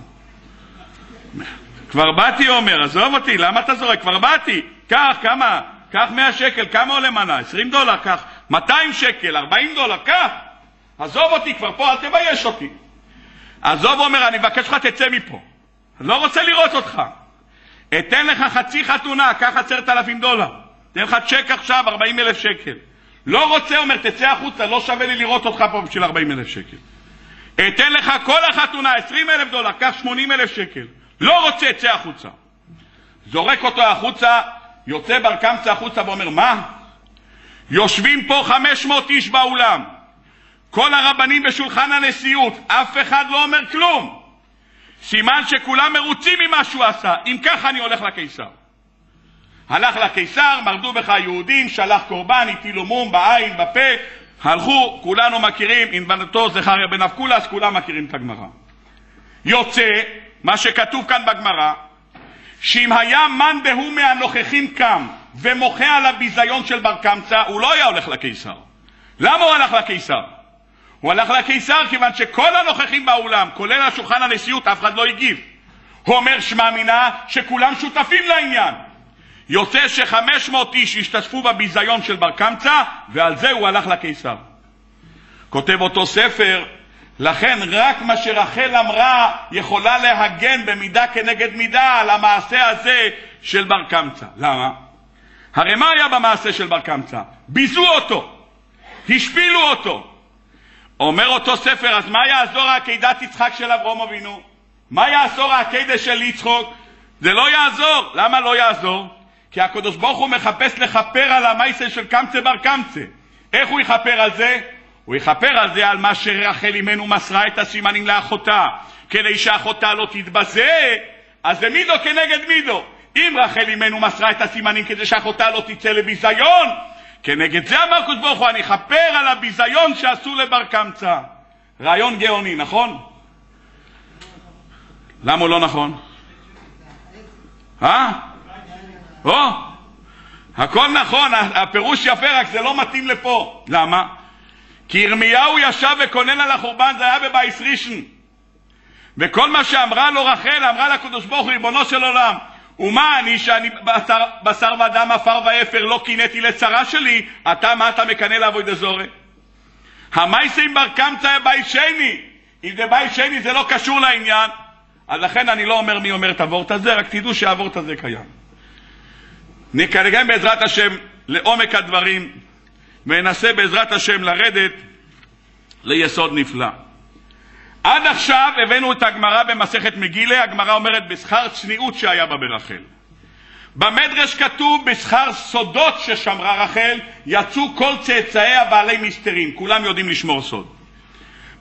כבר באתי, אומר, עזוב אותי, למה אתה זורק? כבר באתי. קח, כמה? קח 100 שקל, כמה עולה מנה? 20 דולר, קח. 200 שקל, 40 דולר, קח. עזוב אותי כבר פה, אל תבייש אותי. עזוב, אומר, אני מבקש לך, תצא מפה. לא רוצה לראות אותך. אתן לך חצי חתונה, קח עשרת אלפים דולר. אתן לך צ'ק עכשיו, 40 אלף שקל. לא רוצה, אומר, תצא החוצה, לא שווה לי לראות אותך פה בשביל 40 אלף שקל. אתן לך כל החתונה, 20 אלף דולר, קח 80 אלף שקל. לא רוצה, צא החוצה. זורק אותו החוצה, יוצא בר קמצא החוצה ואומר, מה? יושבים פה 500 איש באולם, כל הרבנים בשולחן הנשיאות, אף אחד לא אומר כלום. סימן שכולם מרוצים ממה שהוא עשה. אם ככה אני הולך לקיסר. הלך לקיסר, מרדו בך היהודים, שלח קורבן, הטילו מום בעין, בפה, הלכו, כולנו מכירים, ענוונתו זכריה בן אבקולס, כולם מכירים את הגמרא. יוצא, מה שכתוב כאן בגמרא, שאם היה מאן דהוא מהנוכחים קם ומוחה על הביזיון של בר קמצא, הוא לא היה הולך לקיסר. למה הוא הלך לקיסר? הוא הלך לקיסר כיוון שכל הנוכחים באולם, כולל השולחן הנשיאות, אף אחד לא הגיב. הוא אומר שמע מינה שכולם שותפים לעניין. יוצא שחמש מאות איש השתתפו בביזיון של בר קמצא, ועל זה הוא הלך לקיסר. כותב אותו ספר, לכן רק מה שרחל אמרה יכולה להגן במידה כנגד מידה על המעשה הזה של בר קמצא. למה? הרי מה היה במעשה של בר קמצא? ביזו אותו, השפילו אותו. אומר אותו ספר, אז מה יעזור העקידת יצחק של אברום אבינו? מה יעזור העקידה של יצחוק? זה לא יעזור. למה לא יעזור? כי הקדוש ברוך הוא מחפש לכפר על המייסה של קמצא בר קמצא. איך הוא יכפר על זה? הוא יכפר על זה על מה שרחל אמנו מסרה את הסימנים לאחותה, כדי שאחותה לא תתבזה, אז זה מידו כנגד מידו. אם רחל אמנו מסרה את הסימנים כדי שאחותה לא תצא לביזיון, כנגד זה אמר קדוש ברוך הוא, אני אכפר על הביזיון שעשו לבר קמצא. רעיון גאוני, נכון? למה הוא לא נכון? אה? או, הכל נכון, הפירוש יפה, רק זה לא מתאים לפה. למה? כי ירמיהו ישב וכונן על החורבן, זה היה בבייס ראשון. וכל מה שאמרה לו רחל, אמרה לקדוש ברוך הוא, ריבונו של עולם, ומה אני שאני בשר, בשר ודם עפר ואפר לא קינאתי לצרה שלי, אתה מה אתה מקנא לעבוד אזורי? המייסים בר קמצא בית שני, אם זה בית שני זה לא קשור לעניין, אז לכן אני לא אומר מי אומר את הוורט הזה, רק תדעו שהוורט הזה קיים. נקדם בעזרת השם לעומק הדברים, וננסה בעזרת השם לרדת ליסוד נפלא. עד עכשיו הבאנו את הגמרא במסכת מגילה, הגמרא אומרת בשכר צניעות שהיה בה ברחל. במדרש כתוב בשכר סודות ששמרה רחל, יצאו כל צאצאיה בעלי מסתרים, כולם יודעים לשמור סוד.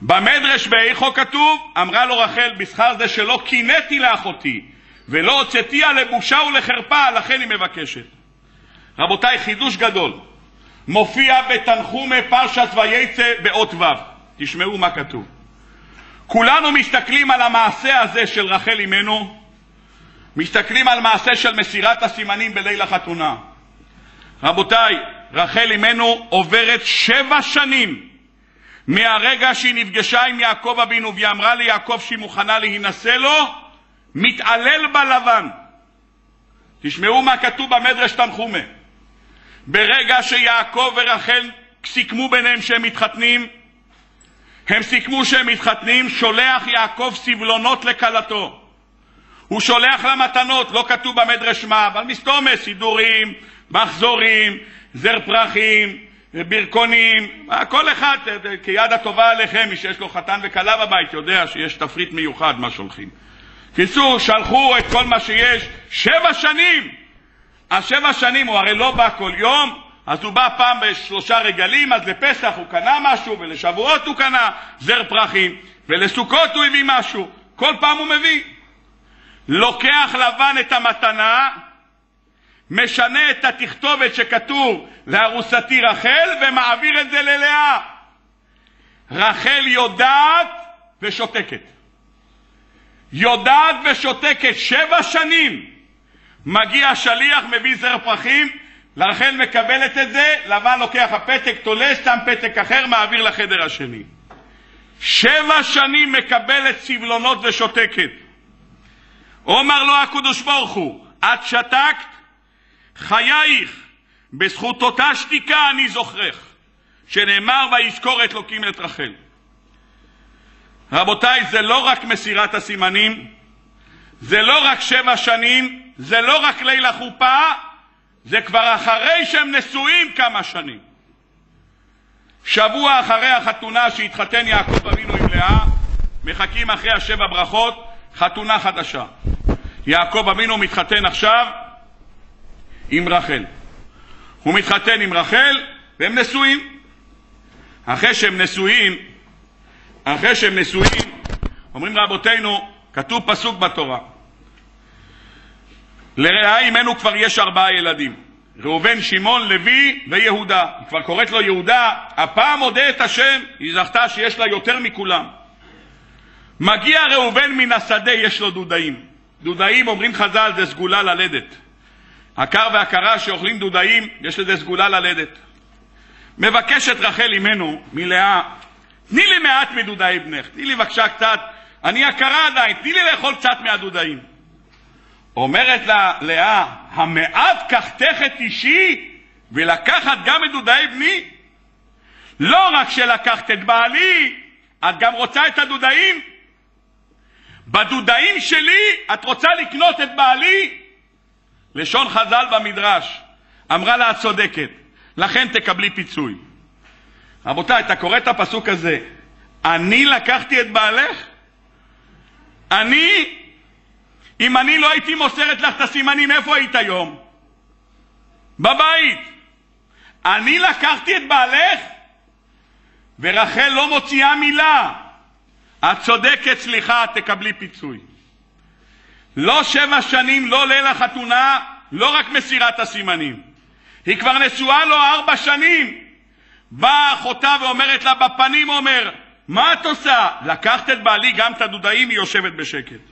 במדרש באיכו כתוב, אמרה לו רחל, בשכר זה שלא קינאתי לאחותי, ולא הוצאתיה לבושה ולחרפה, לכן היא מבקשת. רבותיי, חידוש גדול. מופיע בתנחומי פרשת וייצא באות ו'. תשמעו מה כתוב. כולנו מסתכלים על המעשה הזה של רחל אימנו, מסתכלים על מעשה של מסירת הסימנים בליל החתונה. רבותיי, רחל אימנו עוברת שבע שנים מהרגע שהיא נפגשה עם יעקב אבינו והיא אמרה ליעקב שהיא מוכנה להינשא לו, מתעלל בלבן. תשמעו מה כתוב במדרש תנחומה. ברגע שיעקב ורחל סיכמו ביניהם שהם מתחתנים, הם סיכמו שהם מתחתנים, שולח יעקב סבלונות לכלתו. הוא שולח לה מתנות, לא כתוב במדרש מה, אבל מסתומס, סידורים, מחזורים, זר פרחים, ברכונים, כל אחד, כיד הטובה עליכם, מי שיש לו חתן וכלה בבית יודע שיש תפריט מיוחד מה שולחים. קיצור, שלחו את כל מה שיש שבע שנים. אז שבע שנים הוא הרי לא בא כל יום, אז הוא בא פעם בשלושה רגלים, אז לפסח הוא קנה משהו, ולשבועות הוא קנה זר פרחים, ולסוכות הוא הביא משהו. כל פעם הוא מביא. לוקח לבן את המתנה, משנה את התכתובת שכתוב לארוסתי רחל, ומעביר את זה ללאה. רחל יודעת ושותקת. יודעת ושותקת שבע שנים. מגיע שליח, מביא זר פרחים, לרחל מקבלת את זה, לבן לוקח הפתק, תולה, שם פתק אחר, מעביר לחדר השני. שבע שנים מקבלת סבלונות ושותקת. אומר לו הקדוש ברוך הוא, את שתקת, חייך, בזכות אותה שתיקה אני זוכרך, שנאמר ויזכור לוקים את רחל. רבותיי, זה לא רק מסירת הסימנים, זה לא רק שבע שנים, זה לא רק ליל החופה, זה כבר אחרי שהם נשואים כמה שנים. שבוע אחרי החתונה שהתחתן יעקב אבינו עם לאה, מחכים אחרי השבע ברכות, חתונה חדשה. יעקב אבינו מתחתן עכשיו עם רחל. הוא מתחתן עם רחל והם נשואים. אחרי שהם נשואים, אחרי שהם נשואים, אומרים רבותינו, כתוב פסוק בתורה, לרעה אימנו כבר יש ארבעה ילדים, ראובן, שמעון, לוי ויהודה. היא כבר קוראת לו יהודה, הפעם מודה את השם, היא זכתה שיש לה יותר מכולם. מגיע ראובן מן השדה, יש לו דודאים. דודאים, אומרים חז"ל, זה סגולה ללדת. הקר והקרה שאוכלים דודאים, יש לזה סגולה ללדת. מבקשת רחל אימנו מלאה, תני לי מעט מדודאי בנך, תני לי בבקשה קצת, אני עקרה עדיין, תני לי לאכול קצת מהדודאים. אומרת לה לאה, המעט קחתך את אישי ולקחת גם את דודאי בני? לא רק שלקחת את בעלי, את גם רוצה את הדודאים? בדודאים שלי את רוצה לקנות את בעלי? לשון חז"ל במדרש, אמרה לה את צודקת, לכן תקבלי פיצוי. רבותיי, אתה קורא את הפסוק הזה, אני לקחתי את בעלך? אני? אם אני לא הייתי מוסרת לך את הסימנים, איפה היית היום? בבית. אני לקחתי את בעלך? ורחל לא מוציאה מילה. את צודקת, סליחה, תקבלי פיצוי. לא שבע שנים, לא ליל החתונה, לא רק מסירת הסימנים. היא כבר נשואה לו ארבע שנים. באה אחותה ואומרת לה בפנים, אומר, מה את עושה? לקחת את בעלי, גם את הדודאים, היא יושבת בשקט.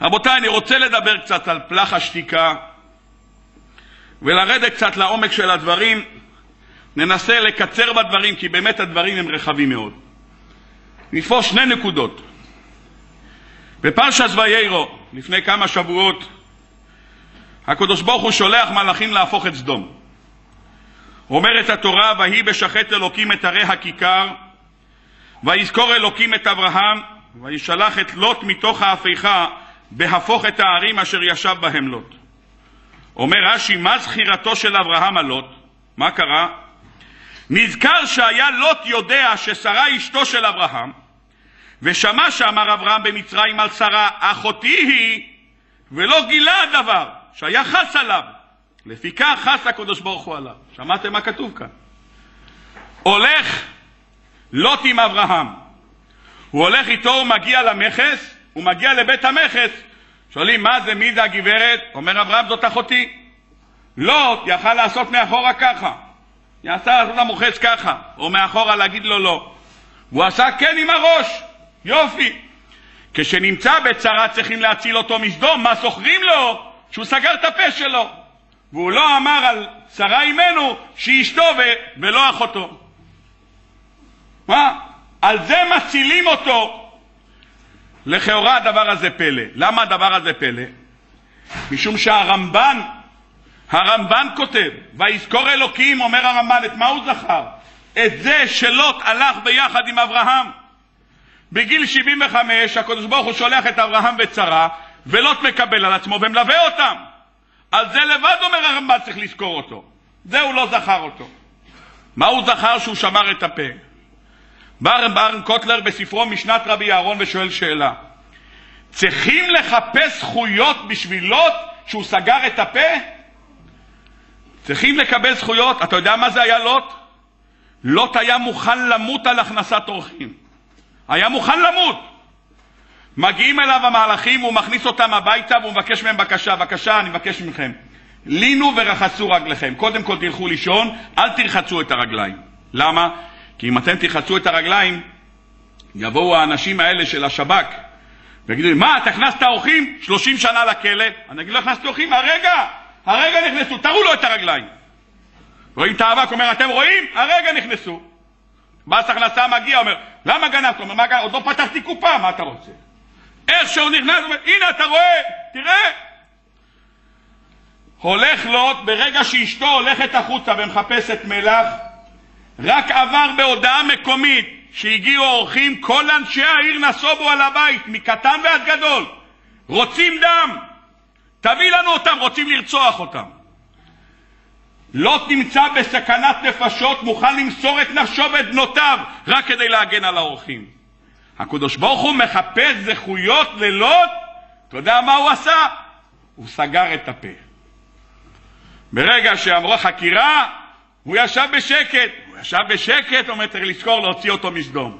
רבותיי, אני רוצה לדבר קצת על פלח השתיקה ולרדת קצת לעומק של הדברים. ננסה לקצר בדברים, כי באמת הדברים הם רחבים מאוד. נתפוס שני נקודות. בפרשת ויירו, לפני כמה שבועות, הקדוש ברוך הוא שולח מלאכים להפוך את סדום. אומרת התורה, ויהי בשחט אלוקים את ערי הכיכר, ויזכור אלוקים את אברהם, וישלח את לוט מתוך ההפיכה בהפוך את הערים אשר ישב בהם לוט. אומר רש"י, מה זכירתו של אברהם על לוט? מה קרה? נזכר שהיה לוט יודע ששרה אשתו של אברהם, ושמע שאמר אברהם במצרים על שרה, אחותי היא, ולא גילה הדבר, שהיה חס עליו. לפיכך חס הקדוש ברוך הוא עליו. שמעתם מה כתוב כאן? הולך לוט עם אברהם. הוא הולך איתו, הוא מגיע למכס, הוא מגיע לבית המכס, שואלים מה זה, מי זה הגברת? אומר אברהם, זאת אחותי. לוט יכל לעשות מאחורה ככה. יעשה לעשות למוחץ ככה, או מאחורה להגיד לו לא. הוא עשה כן עם הראש, יופי. כשנמצא בצרה צריכים להציל אותו מסדום, מה זוכרים לו? שהוא סגר את הפה שלו. והוא לא אמר על שרה אימנו שהיא אשתו ולא אחותו. מה? על זה מצילים אותו. לכאורה הדבר הזה פלא. למה הדבר הזה פלא? משום שהרמב"ן, הרמב"ן כותב, ויזכור אלוקים, אומר הרמב"ן, את מה הוא זכר? את זה שלוט הלך ביחד עם אברהם. בגיל 75 הקדוש ברוך הוא שולח את אברהם בצרה, ולוט מקבל על עצמו ומלווה אותם. על זה לבד אומר הרמב"ן צריך לזכור אותו. זה הוא לא זכר אותו. מה הוא זכר שהוא שמר את הפה? בא ברן קוטלר בספרו משנת רבי אהרון ושואל שאלה. צריכים לחפש זכויות בשביל לוט שהוא סגר את הפה? צריכים לקבל זכויות. אתה יודע מה זה היה לוט? לוט היה מוכן למות על הכנסת אורחים. היה מוכן למות. מגיעים אליו המהלכים, הוא מכניס אותם הביתה והוא מבקש מהם בקשה. בבקשה, אני מבקש מכם. לינו ורחצו רגליכם. קודם כל תלכו לישון, אל תרחצו את הרגליים. למה? כי אם אתם תרחצו את הרגליים, יבואו האנשים האלה של השב"כ ויגידו לי, מה, אתה הכנסת אורחים 30 שנה לכלא? אני אגיד לו, הכנסתי אורחים, הרגע, הרגע נכנסו, תראו לו את הרגליים. רואים את האבק, אומר, אתם רואים? הרגע נכנסו. מס הכנסה מגיע, אומר, למה גנבת? אומר, מה גנבת? עוד לא פתחתי קופה, מה אתה רוצה? איך שהוא נכנס, אומר, הנה, אתה רואה, תראה. הולך לוט, ברגע שאשתו הולכת החוצה ומחפשת מלח, רק עבר בהודעה מקומית שהגיעו אורחים, כל אנשי העיר נסובו על הבית, מקטן ועד גדול. רוצים דם, תביא לנו אותם, רוצים לרצוח אותם. לוט נמצא בסכנת נפשות, מוכן למסור את נפשו ואת בנותיו רק כדי להגן על האורחים. הקדוש ברוך הוא מחפש זכויות ללוט, אתה יודע מה הוא עשה? הוא סגר את הפה. ברגע שאמרו חקירה, הוא ישב בשקט. הוא ישב בשקט, אומר, צריך לזכור להוציא אותו מסדום.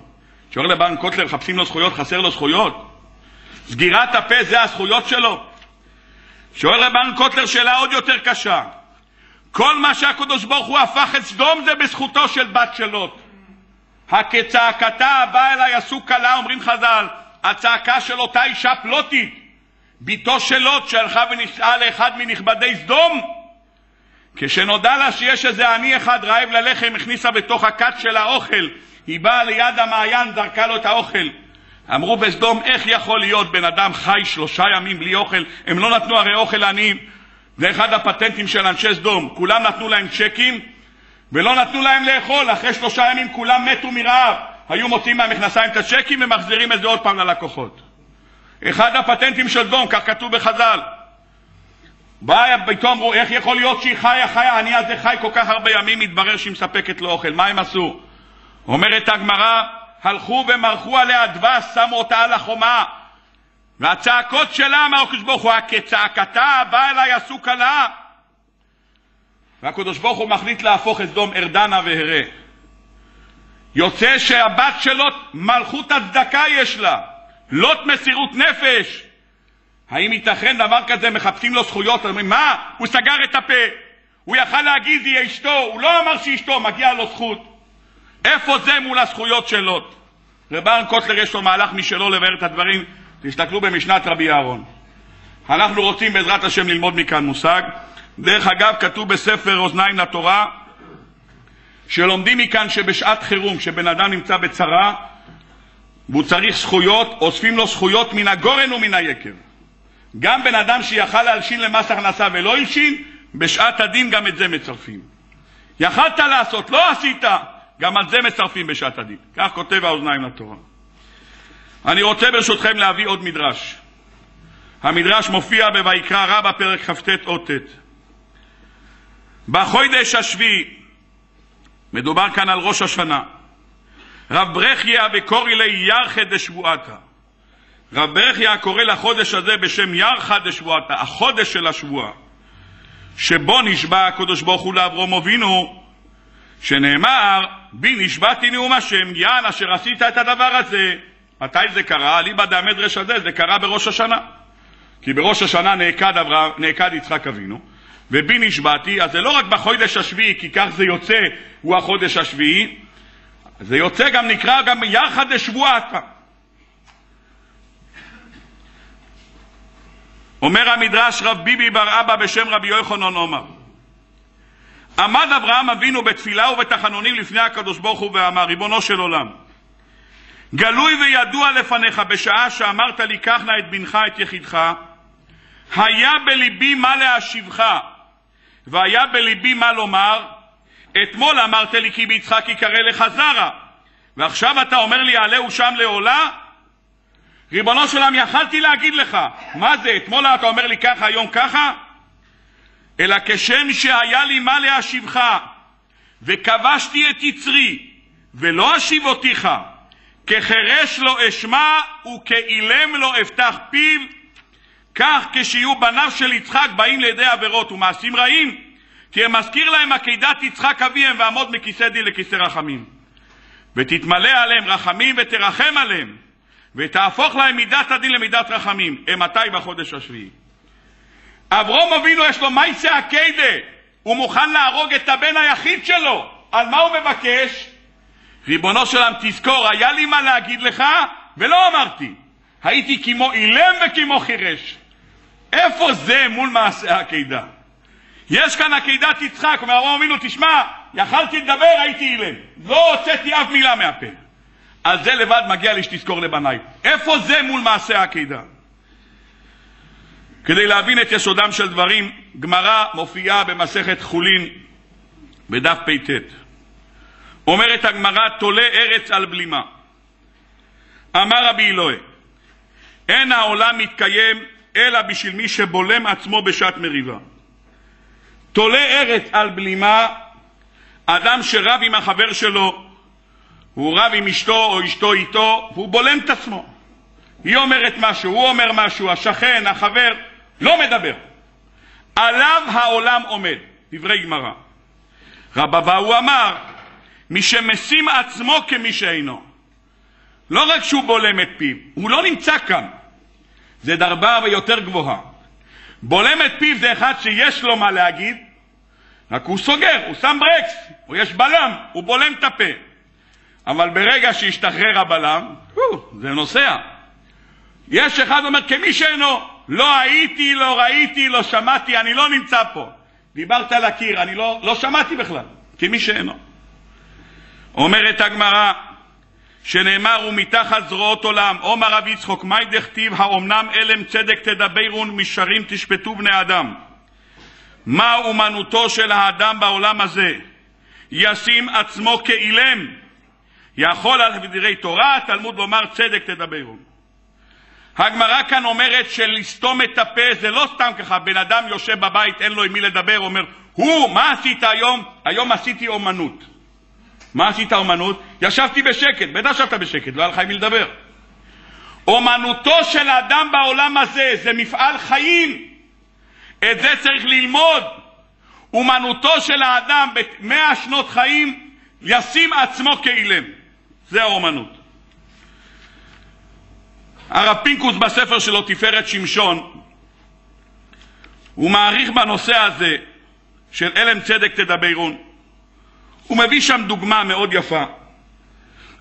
שואל לבן קוטלר, מחפשים לו זכויות, חסר לו זכויות? סגירת הפה זה הזכויות שלו? שואל רבן קוטלר שאלה עוד יותר קשה. כל מה שהקדוש ברוך הוא הפך את סדום זה בזכותו של בת של לוט. הכצעקתה הבאה אליי עשו כלה, אומרים חז"ל, הצעקה של אותה אישה פלוטית, בתו של לוט שהלכה ונישאה לאחד מנכבדי סדום, כשנודע לה שיש איזה עני אחד רעב ללחם, הכניסה בתוך הכת של האוכל, היא באה ליד המעיין, זרקה לו את האוכל. אמרו בסדום, איך יכול להיות בן אדם חי שלושה ימים בלי אוכל? הם לא נתנו הרי אוכל לעניים. זה אחד הפטנטים של אנשי סדום. כולם נתנו להם צ'קים ולא נתנו להם לאכול. אחרי שלושה ימים כולם מתו מרעב. היו מוציאים מהמכנסיים את הצ'קים ומחזירים את זה עוד פעם ללקוחות. אחד הפטנטים של סדום, כך כתוב בחז"ל. בא פתאום איך יכול להיות שהיא חיה, חיה, העני הזה חי כל כך הרבה ימים, מתברר שהיא מספקת לו אוכל. מה הם עשו? אומרת הגמרא, הלכו ומרחו עליה דבש, שמו אותה על החומה. והצעקות שלה, אמר הקדוש ברוך הוא, כצעקתה באה אליי עשו כלה. והקדוש ברוך הוא מחליט להפוך את סדום ארדנה והרה. יוצא שהבת שלו מלכות הצדקה יש לה, לוט מסירות נפש. האם ייתכן דבר כזה, מחפשים לו זכויות, אומרים, מה? הוא סגר את הפה. הוא יכל להגיד, היא אשתו, הוא לא אמר שאשתו, מגיע לו זכות. איפה זה מול הזכויות של לוט? רב ארן קוטלר יש לו מהלך משלו לבאר את הדברים, תסתכלו במשנת רבי אהרון. אנחנו רוצים בעזרת השם ללמוד מכאן מושג. דרך אגב, כתוב בספר אוזניים לתורה, שלומדים מכאן שבשעת חירום, כשבן אדם נמצא בצרה והוא צריך זכויות, אוספים לו זכויות מן הגורן ומן היקב. גם בן אדם שיכל להלשין למס הכנסה ולא הלשין, בשעת הדין גם את זה מצרפים. יכלת לעשות, לא עשית, גם על זה מצרפים בשעת הדין. כך כותב האוזניים לתורה. אני רוצה ברשותכם להביא עוד מדרש. המדרש מופיע בויקרא רבה פרק כ"ט אות ט'. בחודש השביעי, מדובר כאן על ראש השנה, רב ברכיה וקורי לי ירחא דשבועתא. רב ברכיה קורא לחודש הזה בשם ירחא דשבועתא, החודש של השבועה, שבו נשבע הקדוש ברוך הוא לאברום אבינו, שנאמר, בי נשבעתי נאום השם, יען אשר עשית את הדבר הזה. מתי זה קרה? אליבא דמדרש הזה, זה קרה בראש השנה. כי בראש השנה נעקד, אברהם, נעקד יצחק אבינו, ובי נשבעתי, אז זה לא רק בחודש השביעי, כי כך זה יוצא, הוא החודש השביעי, זה יוצא גם, נקרא גם יחד לשבועתה. אומר המדרש רב ביבי בר אבא בשם רבי יוחנן עומר עמד אברהם אבינו בתפילה ובתחנונים לפני הקדוש ברוך הוא ואמר ריבונו של עולם גלוי וידוע לפניך בשעה שאמרת לי קח נא את בנך את יחידך היה בליבי מה להשיבך והיה בליבי מה לומר אתמול אמרת לי כי ביצחק יקרא לך זרע ועכשיו אתה אומר לי עלהו שם לעולה ריבונו של עולם, יכלתי להגיד לך, מה זה, אתמול אתה אומר לי ככה, היום ככה? אלא כשם שהיה לי מה להשיבך, וכבשתי את יצרי, ולא אשיב אותיך, כחירש לא אשמע וכאילם לא אפתח פיו, כך כשיהיו בניו של יצחק באים לידי עבירות ומעשים רעים, תהיה מזכיר להם עקידת יצחק אביהם ועמוד מכיסא דין לכיסא רחמים. ותתמלא עליהם רחמים ותרחם עליהם, ותהפוך להם מידת הדין למידת רחמים. אימתי בחודש השביעי. אברום אבינו יש לו מייסה עקדה, הוא מוכן להרוג את הבן היחיד שלו. על מה הוא מבקש? ריבונו של עולם, תזכור, היה לי מה להגיד לך, ולא אמרתי. הייתי כמו אילם וכמו חירש. איפה זה מול מעשה העקידה? יש כאן עקידת יצחק, אומר אברום אבינו, תשמע, יכלתי לדבר, הייתי אילם. לא הוצאתי אף מילה מהפה. על זה לבד מגיע לי שתזכור לבניי. איפה זה מול מעשה העקידה? כדי להבין את יסודם של דברים, גמרא מופיעה במסכת חולין בדף פט. אומרת הגמרא, תולה ארץ על בלימה. אמר רבי אלוהי, אין העולם מתקיים אלא בשביל מי שבולם עצמו בשעת מריבה. תולה ארץ על בלימה, אדם שרב עם החבר שלו, הוא רב עם אשתו או אשתו איתו, והוא בולם את עצמו. היא אומרת משהו, הוא אומר משהו, השכן, החבר, לא מדבר. עליו העולם עומד, דברי גמרא. רב אבאו אמר, מי שמשים עצמו כמי שאינו. לא רק שהוא בולם את פיו, הוא לא נמצא כאן. זה דרבה ויותר גבוהה. בולם את פיו זה אחד שיש לו מה להגיד, רק הוא סוגר, הוא שם ברקס, או יש בלם, הוא בולם את הפה. אבל ברגע שהשתחרר הבלם, זה נוסע. יש אחד אומר, כמי שאינו, לא הייתי, לא ראיתי, לא שמעתי, אני לא נמצא פה. דיברת על הקיר, אני לא, לא שמעתי בכלל, כמי שאינו. אומרת הגמרא, שנאמר ומתחת זרועות עולם, עומר רב יצחוק, מאי דכתיב, האומנם אלם צדק תדברון, משרים תשפטו בני אדם. מה אומנותו של האדם בעולם הזה? ישים עצמו כאילם, יכול על דברי תורה, תלמוד לומר צדק תדברו. הגמרא כאן אומרת שלסתום את הפה זה לא סתם ככה, בן אדם יושב בבית, אין לו עם מי לדבר, אומר, הוא, מה עשית היום? היום עשיתי אומנות. מה עשית אומנות? ישבתי בשקט, בטח ישבת בשקט, לא היה לך עם מי לדבר. אומנותו של האדם בעולם הזה זה מפעל חיים. את זה צריך ללמוד. אומנותו של האדם במאה שנות חיים ישים עצמו כאילם. זה האומנות. הרב פינקוס בספר שלו תפארת שמשון הוא מעריך בנושא הזה של אלם צדק תדברון. הוא מביא שם דוגמה מאוד יפה.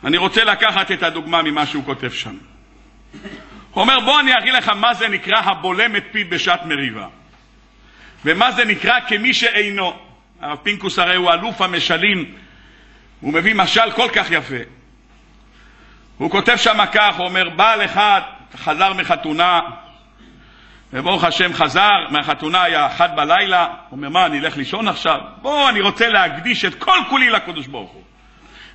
אני רוצה לקחת את הדוגמה ממה שהוא כותב שם. הוא אומר, בוא אני אגיד לך מה זה נקרא הבולם את פיו בשעת מריבה. ומה זה נקרא כמי שאינו. הרב פינקוס הרי הוא אלוף המשלים, הוא מביא משל כל כך יפה. הוא כותב שם כך, הוא אומר, בעל אחד חזר מחתונה, וברוך השם חזר מהחתונה, היה אחת בלילה, הוא אומר, מה, אני אלך לישון עכשיו? בוא, אני רוצה להקדיש את כל כולי לקדוש ברוך הוא.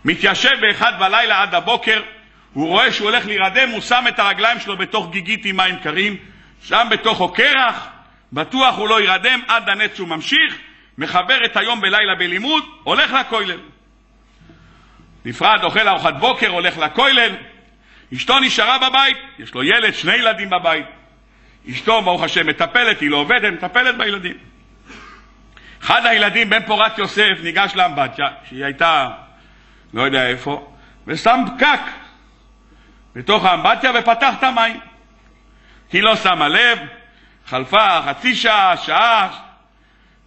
מתיישב באחד בלילה עד הבוקר, הוא רואה שהוא הולך להירדם, הוא שם את הרגליים שלו בתוך גיגית עם מים קרים, שם בתוכו קרח, בטוח הוא לא יירדם עד הנץ הוא ממשיך, מחבר את היום בלילה בלימוד, הולך לכולל. נפרד, אוכל ארוחת בוקר, הולך לכולל, אשתו נשארה בבית, יש לו ילד, שני ילדים בבית. אשתו, ברוך השם, מטפלת, היא לא עובדת, מטפלת בילדים. אחד הילדים, בן פורת יוסף, ניגש לאמבטיה, שהיא הייתה לא יודע איפה, ושם פקק בתוך האמבטיה ופתח את המים. היא לא שמה לב, חלפה חצי שעה, שעה,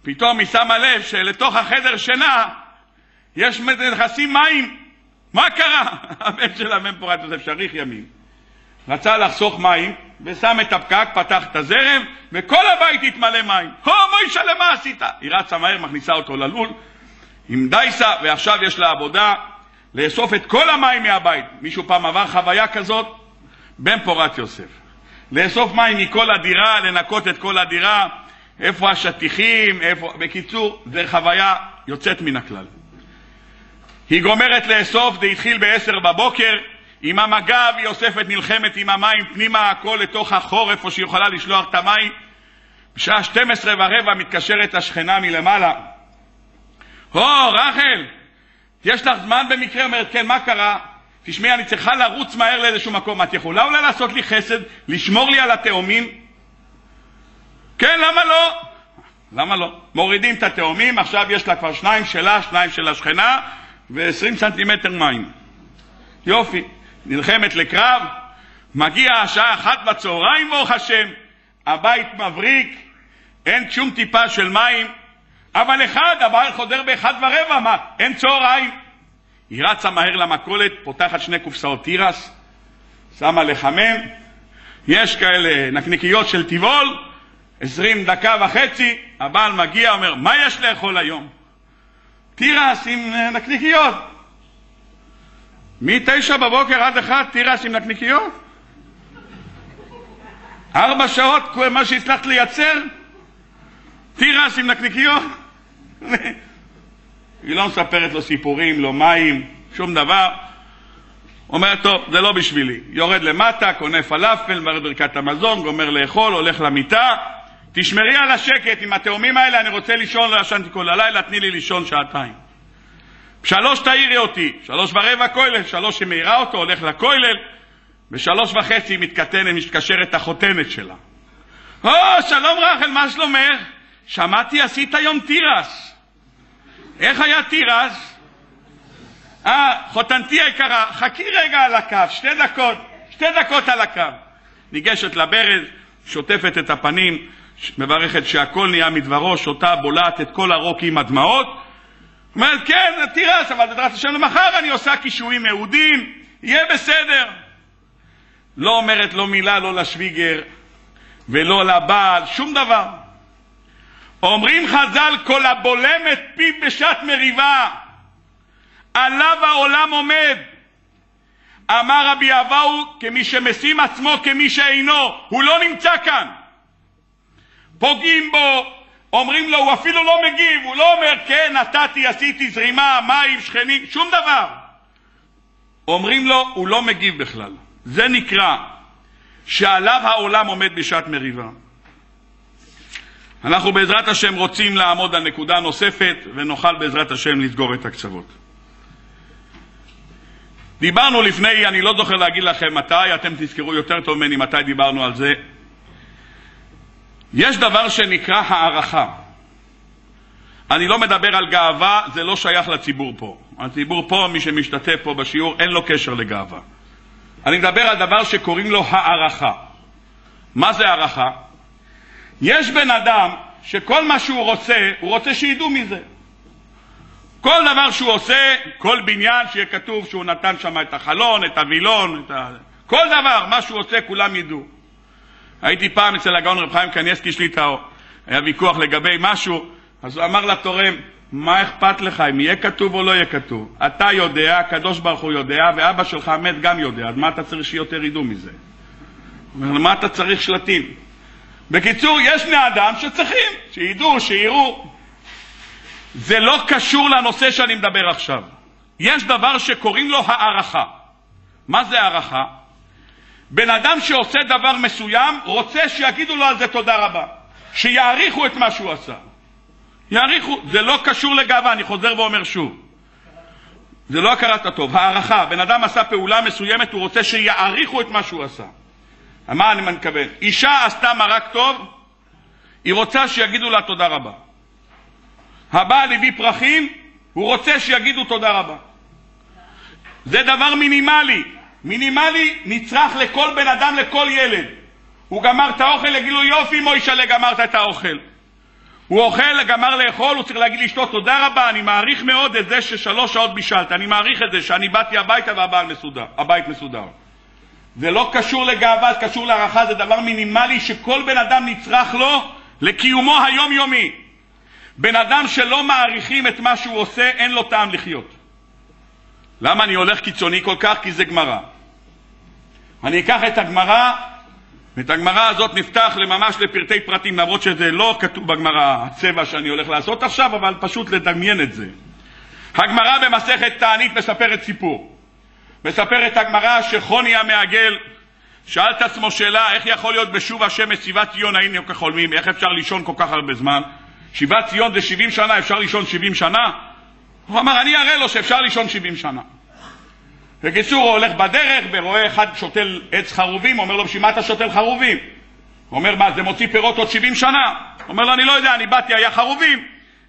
פתאום היא שמה לב שלתוך החדר שינה יש נכנסים מים. מה קרה? הבן שלה בן פורת יוסף שריך ימים. רצה לחסוך מים, ושם את הפקק, פתח את הזרם, וכל הבית התמלא מים. הו, מוישה, למה עשית? היא רצה מהר, מכניסה אותו ללול עם דייסה, ועכשיו יש לה עבודה לאסוף את כל המים מהבית. מישהו פעם עבר חוויה כזאת? בן פורת יוסף. לאסוף מים מכל הדירה, לנקות את כל הדירה, איפה השטיחים, איפה... בקיצור, זו חוויה יוצאת מן הכלל. היא גומרת לאסוף, זה התחיל בעשר בבוקר, עם המג"ב היא אוספת נלחמת עם המים פנימה הכל לתוך החור איפה שהיא יכולה לשלוח את המים. בשעה 12 ורבע מתקשרת השכנה מלמעלה. הו, רחל, יש לך זמן במקרה? אומרת, כן, מה קרה? תשמעי, אני צריכה לרוץ מהר לאיזשהו מקום. את יכולה אולי לעשות לי חסד, לשמור לי על התאומים? כן, למה לא? למה לא? מורידים את התאומים, עכשיו יש לה כבר שניים שלה, שניים של השכנה, ו-20 סנטימטר מים. יופי. נלחמת לקרב, מגיע השעה אחת בצהריים, ברוך השם, הבית מבריק, אין שום טיפה של מים, אבל אחד, הבעל חודר באחד ורבע, מה, אין צהריים. היא רצה מהר למכולת, פותחת שני קופסאות תירס, שמה לחמם, יש כאלה נקניקיות של טבעול, עשרים דקה וחצי, הבעל מגיע, אומר, מה יש לאכול היום? תירס עם נקניקיות. מתשע בבוקר עד אחד תירס עם נקניקיות? ארבע שעות מה שהצלחת לייצר? תירס עם נקניקיות? היא לא מספרת לו סיפורים, לא מים, שום דבר. אומר, טוב, זה לא בשבילי. יורד למטה, קונה פלאפל, מרד ברכת המזון, גומר לאכול, הולך למיטה. תשמרי על השקט, עם התאומים האלה אני רוצה לישון, לא ישנתי כל הלילה, תני לי לישון שעתיים. שלוש תעירי אותי, שלוש ורבע כולל, שלוש היא מעירה אותו, הולך לכולל, בשלוש וחצי היא מתקטנת, מתקשרת החותנת שלה. או, שלום רחל, מה שלומך? שמעתי עשית היום תירס. איך היה תירס? אה, חותנתי היקרה, חכי רגע על הקו, שתי דקות, שתי דקות על הקו. ניגשת לברז, שוטפת את הפנים, מברכת שהכל נהיה מדברו, שותה, בולעת את כל הרוק עם הדמעות, אומרת, כן, תירס, אבל בעזרת השם למחר אני עושה קישואים יהודים, יהיה בסדר. לא אומרת לא מילה, לא לשוויגר ולא לבעל, שום דבר. אומרים חז"ל, כל הבולם את פיו בשעת מריבה, עליו העולם עומד. אמר רבי אבאו, כמי שמשים עצמו כמי שאינו, הוא לא נמצא כאן. פוגעים בו, אומרים לו, הוא אפילו לא מגיב, הוא לא אומר, כן, נתתי, עשיתי זרימה, מים, שכנים, שום דבר. אומרים לו, הוא לא מגיב בכלל. זה נקרא שעליו העולם עומד בשעת מריבה. אנחנו בעזרת השם רוצים לעמוד על נקודה נוספת ונוכל בעזרת השם לסגור את הקצוות. דיברנו לפני, אני לא זוכר להגיד לכם מתי, אתם תזכרו יותר טוב ממני מתי דיברנו על זה. יש דבר שנקרא הערכה. אני לא מדבר על גאווה, זה לא שייך לציבור פה. הציבור פה, מי שמשתתף פה בשיעור, אין לו קשר לגאווה. אני מדבר על דבר שקוראים לו הערכה. מה זה הערכה? יש בן אדם שכל מה שהוא רוצה, הוא רוצה שידעו מזה. כל דבר שהוא עושה, כל בניין שיהיה כתוב שהוא נתן שם את החלון, את הווילון, את ה... כל דבר, מה שהוא עושה, כולם ידעו. הייתי פעם אצל הגאון רב חיים קניאסקי שליטאו, היה ויכוח לגבי משהו, אז הוא אמר לתורם, מה אכפת לך אם יהיה כתוב או לא יהיה כתוב? אתה יודע, הקדוש ברוך הוא יודע, ואבא שלך המת גם יודע, אז מה אתה צריך שיותר ידעו מזה? אומר, אתה צריך שלטים? בקיצור, יש בני אדם שצריכים, שידעו, שיראו. זה לא קשור לנושא שאני מדבר עכשיו. יש דבר שקוראים לו הערכה. מה זה הערכה? בן אדם שעושה דבר מסוים רוצה שיגידו לו על זה תודה רבה, שיעריכו את מה שהוא עשה. יעריכו, זה לא קשור לגאווה, אני חוזר ואומר שוב. זה לא הכרת הטוב, הערכה. בן אדם עשה פעולה מסוימת, הוא רוצה שיעריכו את מה שהוא עשה. מה אני מתכוון? אישה עשתה מרק טוב, היא רוצה שיגידו לה תודה רבה. הבעל הביא פרחים, הוא רוצה שיגידו תודה רבה. זה דבר מינימלי. מינימלי נצרך לכל בן אדם, לכל ילד. הוא גמר את האוכל, יגידו יופי מוישלה, גמרת את האוכל. הוא אוכל, גמר לאכול, הוא צריך להגיד לאשתו תודה רבה, אני מעריך מאוד את זה ששלוש שעות בישלת, אני מעריך את זה שאני באתי הביתה והבית מסודר. הבית מסודר. זה לא קשור לגאווה, זה קשור להערכה, זה דבר מינימלי שכל בן אדם נצרך לו לקיומו היומיומי. בן אדם שלא מעריכים את מה שהוא עושה, אין לו טעם לחיות. למה אני הולך קיצוני כל כך? כי זה גמרא. אני אקח את הגמרא, ואת הגמרא הזאת נפתח לממש לפרטי פרטים, למרות שזה לא כתוב בגמרא הצבע שאני הולך לעשות עכשיו, אבל פשוט לדמיין את זה. הגמרא במסכת תענית מספרת סיפור. מספרת הגמרא שחוני המעגל שאל את עצמו שאלה, איך יכול להיות בשוב את שיבת ציון היינו כחולמים, איך אפשר לישון כל כך הרבה זמן? שיבת ציון זה 70 שנה, אפשר לישון 70 שנה? הוא אמר, אני אראה לו שאפשר לישון 70 שנה. בקיצור, הוא הולך בדרך ורואה אחד שותל עץ חרובים, אומר לו, בשביל מה אתה שותל חרובים? הוא אומר, מה, זה מוציא פירות עוד 70 שנה? הוא אומר לו, אני לא יודע, אני באתי, היה חרובים.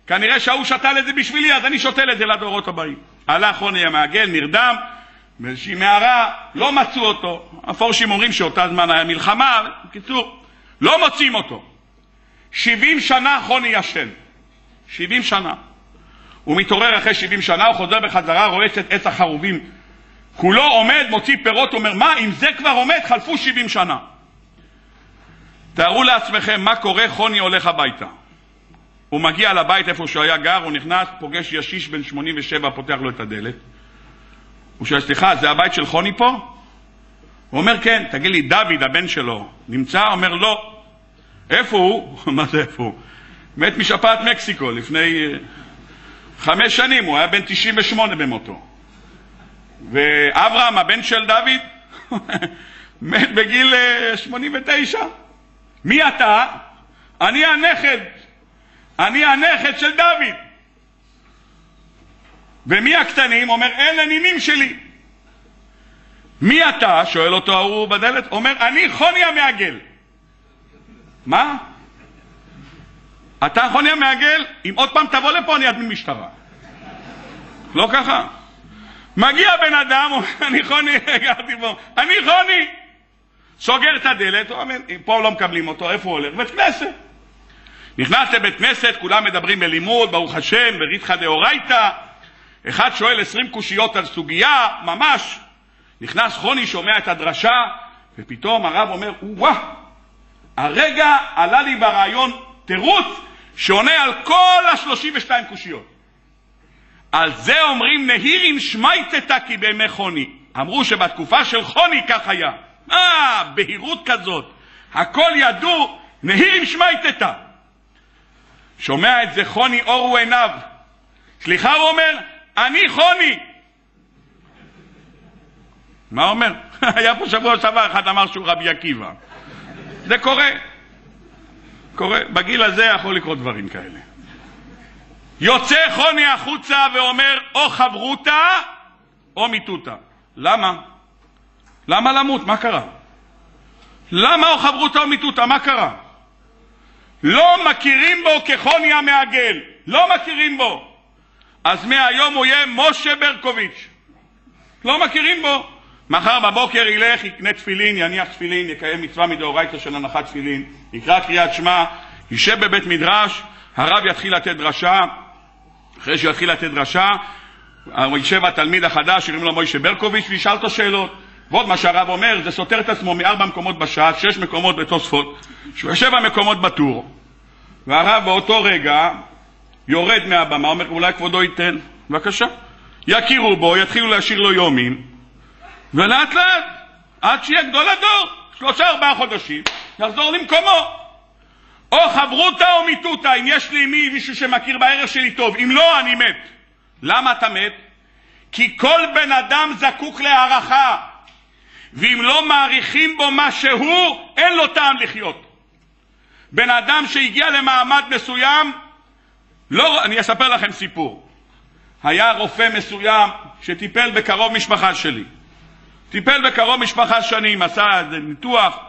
כנראה שההוא שתל את זה בשבילי, אז אני שותל את זה לדורות הבאים. הלך עוני המעגל, נרדם, באיזושהי מערה, לא מצאו אותו. המפורשים אומרים שאותה זמן היה מלחמה, בקיצור, לא מוצאים אותו. 70 שנה חוני ישן. 70 שנה. הוא מתעורר אחרי 70 שנה, הוא חוזר בחזרה, רואה את עץ החרובים. כולו עומד, מוציא פירות, אומר, מה, אם זה כבר עומד, חלפו 70 שנה. תארו לעצמכם מה קורה, חוני הולך הביתה. הוא מגיע לבית איפה שהוא היה גר, הוא נכנס, פוגש ישיש בן 87, פותח לו את הדלת. הוא שואל, סליחה, זה הבית של חוני פה? הוא אומר, כן. תגיד לי, דוד, הבן שלו, נמצא? הוא אומר, לא. איפה הוא? מה זה איפה הוא? מת משפעת מקסיקו לפני אה, חמש שנים, הוא היה בן 98 במותו. ואברהם, הבן של דוד, מת בגיל 89. אה, מי אתה? אני הנכד. אני הנכד של דוד. ומי הקטנים? אומר, אלה נינים שלי. מי אתה? שואל אותו ההוא בדלת. אומר, אני חוני המעגל. מה? אתה חוני המעגל? אם עוד פעם תבוא לפה אני אדמין משטרה. לא ככה. מגיע בן אדם, אני חוני, גרתי פה, אני חוני. סוגר את הדלת, פה לא מקבלים אותו, איפה הוא הולך? בית כנסת. נכנס לבית כנסת, כולם מדברים בלימוד, ברוך השם, בריתחא דאורייתא. אחד שואל עשרים קושיות על סוגיה, ממש. נכנס חוני, שומע את הדרשה, ופתאום הרב אומר, וואה, הרגע עלה לי ברעיון תירוץ שעונה על כל השלושים ושתיים קושיות. על זה אומרים נהירין שמייטתא כי בימי חוני. אמרו שבתקופה של חוני כך היה. אה, בהירות כזאת. הכל ידעו, נהירין שמייטתא. שומע את זה חוני אורו עיניו. סליחה, הוא אומר, אני חוני. מה אומר? היה פה שבוע שעבר, אחד אמר שהוא רבי עקיבא. זה קורה. קורה. בגיל הזה יכול לקרות דברים כאלה. יוצא חוני החוצה ואומר או חברותא או מיתותא. למה? למה למות? מה קרה? למה או חברותא ומיתותא? מה קרה? לא מכירים בו כחוני המעגל, לא מכירים בו. אז מהיום הוא יהיה משה ברקוביץ'. לא מכירים בו. מחר בבוקר ילך, יקנה תפילין, יניח תפילין, יקיים מצווה מדאורייתא של הנחת תפילין, יקרא קריאת שמע, יישב בבית מדרש, הרב יתחיל לתת דרשה, אחרי שהוא יתחיל לתת דרשה, יישב התלמיד החדש, שקוראים לו מוישה ברקוביץ', וישאל אותו שאלות. ועוד מה שהרב אומר, זה סותר את עצמו מארבע מקומות בשעה, שש מקומות בתוספות, שהוא יושב במקומות בטור, והרב באותו רגע יורד מהבמה, אומר, אולי כבודו ייתן, בבקשה. יכירו בו, יתחילו להשאיר לו יומים, ולאט לאט, עד שיהיה גדול הדור, שלושה ארבעה חודשים, יחזור למקומו. או חברותא או מיתותא, אם יש לי מי מישהו שמכיר בערך שלי טוב, אם לא, אני מת. למה אתה מת? כי כל בן אדם זקוק להערכה, ואם לא מעריכים בו מה שהוא, אין לו טעם לחיות. בן אדם שהגיע למעמד מסוים, לא, אני אספר לכם סיפור. היה רופא מסוים שטיפל בקרוב משפחה שלי. טיפל בקרוב משפחה שנים, עשה ניתוח.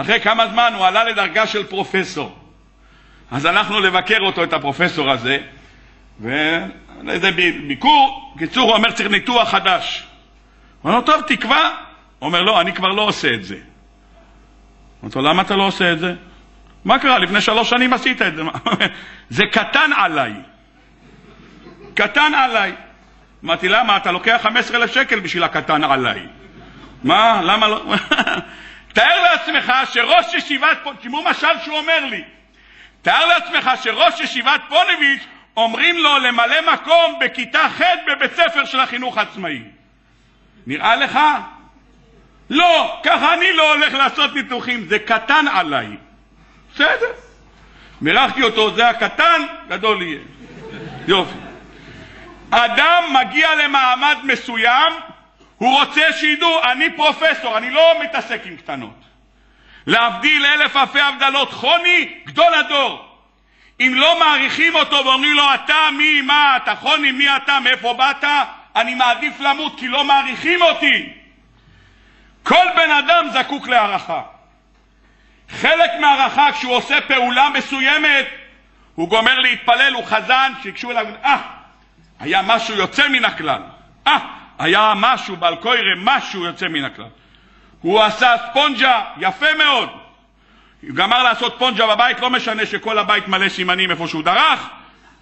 אחרי כמה זמן הוא עלה לדרגה של פרופסור. אז הלכנו לבקר אותו, את הפרופסור הזה, ואיזה ביקור, בקיצור, הוא אומר צריך ניתוח חדש. הוא אומר, טוב, תקבע. הוא אומר, לא, אני כבר לא עושה את זה. אמרתי לו, למה אתה לא עושה את זה? מה קרה? לפני שלוש שנים עשית את זה. זה קטן עליי. קטן עליי. אמרתי, למה? אתה לוקח 15,000 שקל בשביל הקטן עליי. מה? למה לא? תאר לעצמך שראש ישיבת, תשמעו משל שהוא אומר לי, תאר לעצמך שראש ישיבת פוניביץ' אומרים לו למלא מקום בכיתה ח' בבית ספר של החינוך העצמאי. נראה לך? לא, ככה אני לא הולך לעשות ניתוחים, זה קטן עליי. בסדר. בירכתי אותו, זה הקטן, גדול יהיה. יופי. אדם מגיע למעמד מסוים, הוא רוצה שידעו, אני פרופסור, אני לא מתעסק עם קטנות. להבדיל אלף אלפי הבדלות, חוני, גדול הדור. אם לא מעריכים אותו ואומרים לו, אתה מי, מה, אתה חוני, מי אתה, מאיפה באת, אני מעדיף למות כי לא מעריכים אותי. כל בן אדם זקוק להערכה. חלק מהערכה, כשהוא עושה פעולה מסוימת, הוא גומר להתפלל, הוא חזן, שיגשו אליו, אה, היה משהו יוצא מן הכלל. אה, היה משהו, בעל קוירה, משהו יוצא מן הכלל. הוא עשה ספונג'ה, יפה מאוד. הוא גמר לעשות ספונג'ה בבית, לא משנה שכל הבית מלא סימנים איפה שהוא דרך.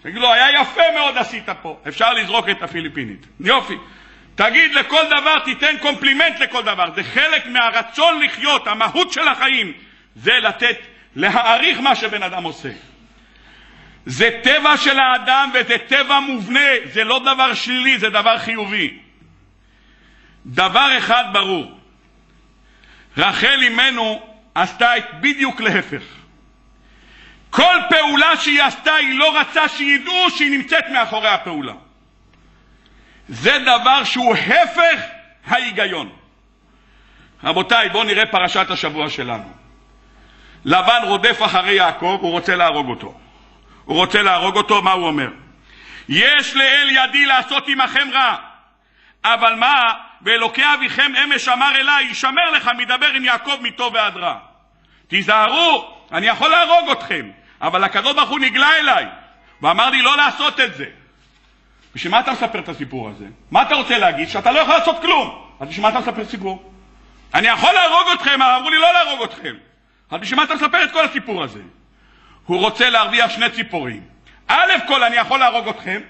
תגיד לו, היה יפה מאוד עשית פה. אפשר לזרוק את הפיליפינית. יופי. תגיד לכל דבר, תיתן קומפלימנט לכל דבר. זה חלק מהרצון לחיות, המהות של החיים. זה לתת, להעריך מה שבן אדם עושה. זה טבע של האדם וזה טבע מובנה, זה לא דבר שלילי, זה דבר חיובי. דבר אחד ברור, רחל אימנו עשתה את בדיוק להפך. כל פעולה שהיא עשתה היא לא רצתה שידעו שהיא נמצאת מאחורי הפעולה. זה דבר שהוא הפך ההיגיון. רבותיי, בואו נראה פרשת השבוע שלנו. לבן רודף אחרי יעקב, הוא רוצה להרוג אותו. הוא רוצה להרוג אותו, מה הוא אומר? יש לאל ידי לעשות עמכם רע, אבל מה, ואלוקי אביכם אמש אמר אליי, ישמר לך מדבר עם יעקב מטוב ועד רע. תיזהרו, אני יכול להרוג אתכם, אבל הקדוש ברוך הוא נגלה אליי, ואמר לי לא לעשות את זה. בשביל מה אתה מספר את הסיפור הזה? מה אתה רוצה להגיד? שאתה לא יכול לעשות כלום. אז בשביל מה אתה מספר סיפור? אני יכול להרוג אתכם, אבל אמרו לי לא להרוג אתכם. אז בשביל מה אתה מספר את כל הסיפור הזה? הוא רוצה להרוויח שני ציפורים. א' כל אני יכול להרוג אתכם,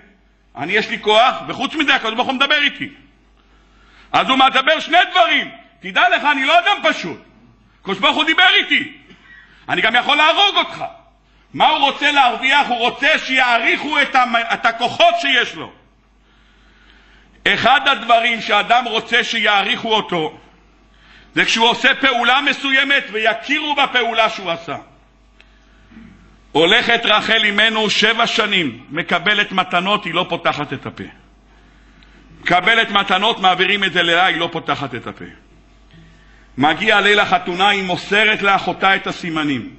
אני יש לי כוח, וחוץ מזה הקדוש ברוך הוא מדבר איתי. אז הוא מדבר שני דברים. תדע לך, אני לא אדם פשוט. הקדוש ברוך הוא דיבר איתי. אני גם יכול להרוג אותך. מה הוא רוצה להרוויח? הוא רוצה שיעריכו את, המ... את הכוחות שיש לו. אחד הדברים שאדם רוצה שיעריכו אותו זה כשהוא עושה פעולה מסוימת ויכירו בפעולה שהוא עשה. הולכת רחל אימנו שבע שנים, מקבלת מתנות, היא לא פותחת את הפה. מקבלת מתנות, מעבירים את זה אליה, היא לא פותחת את הפה. מגיע ליל החתונה, היא מוסרת לאחותה את הסימנים.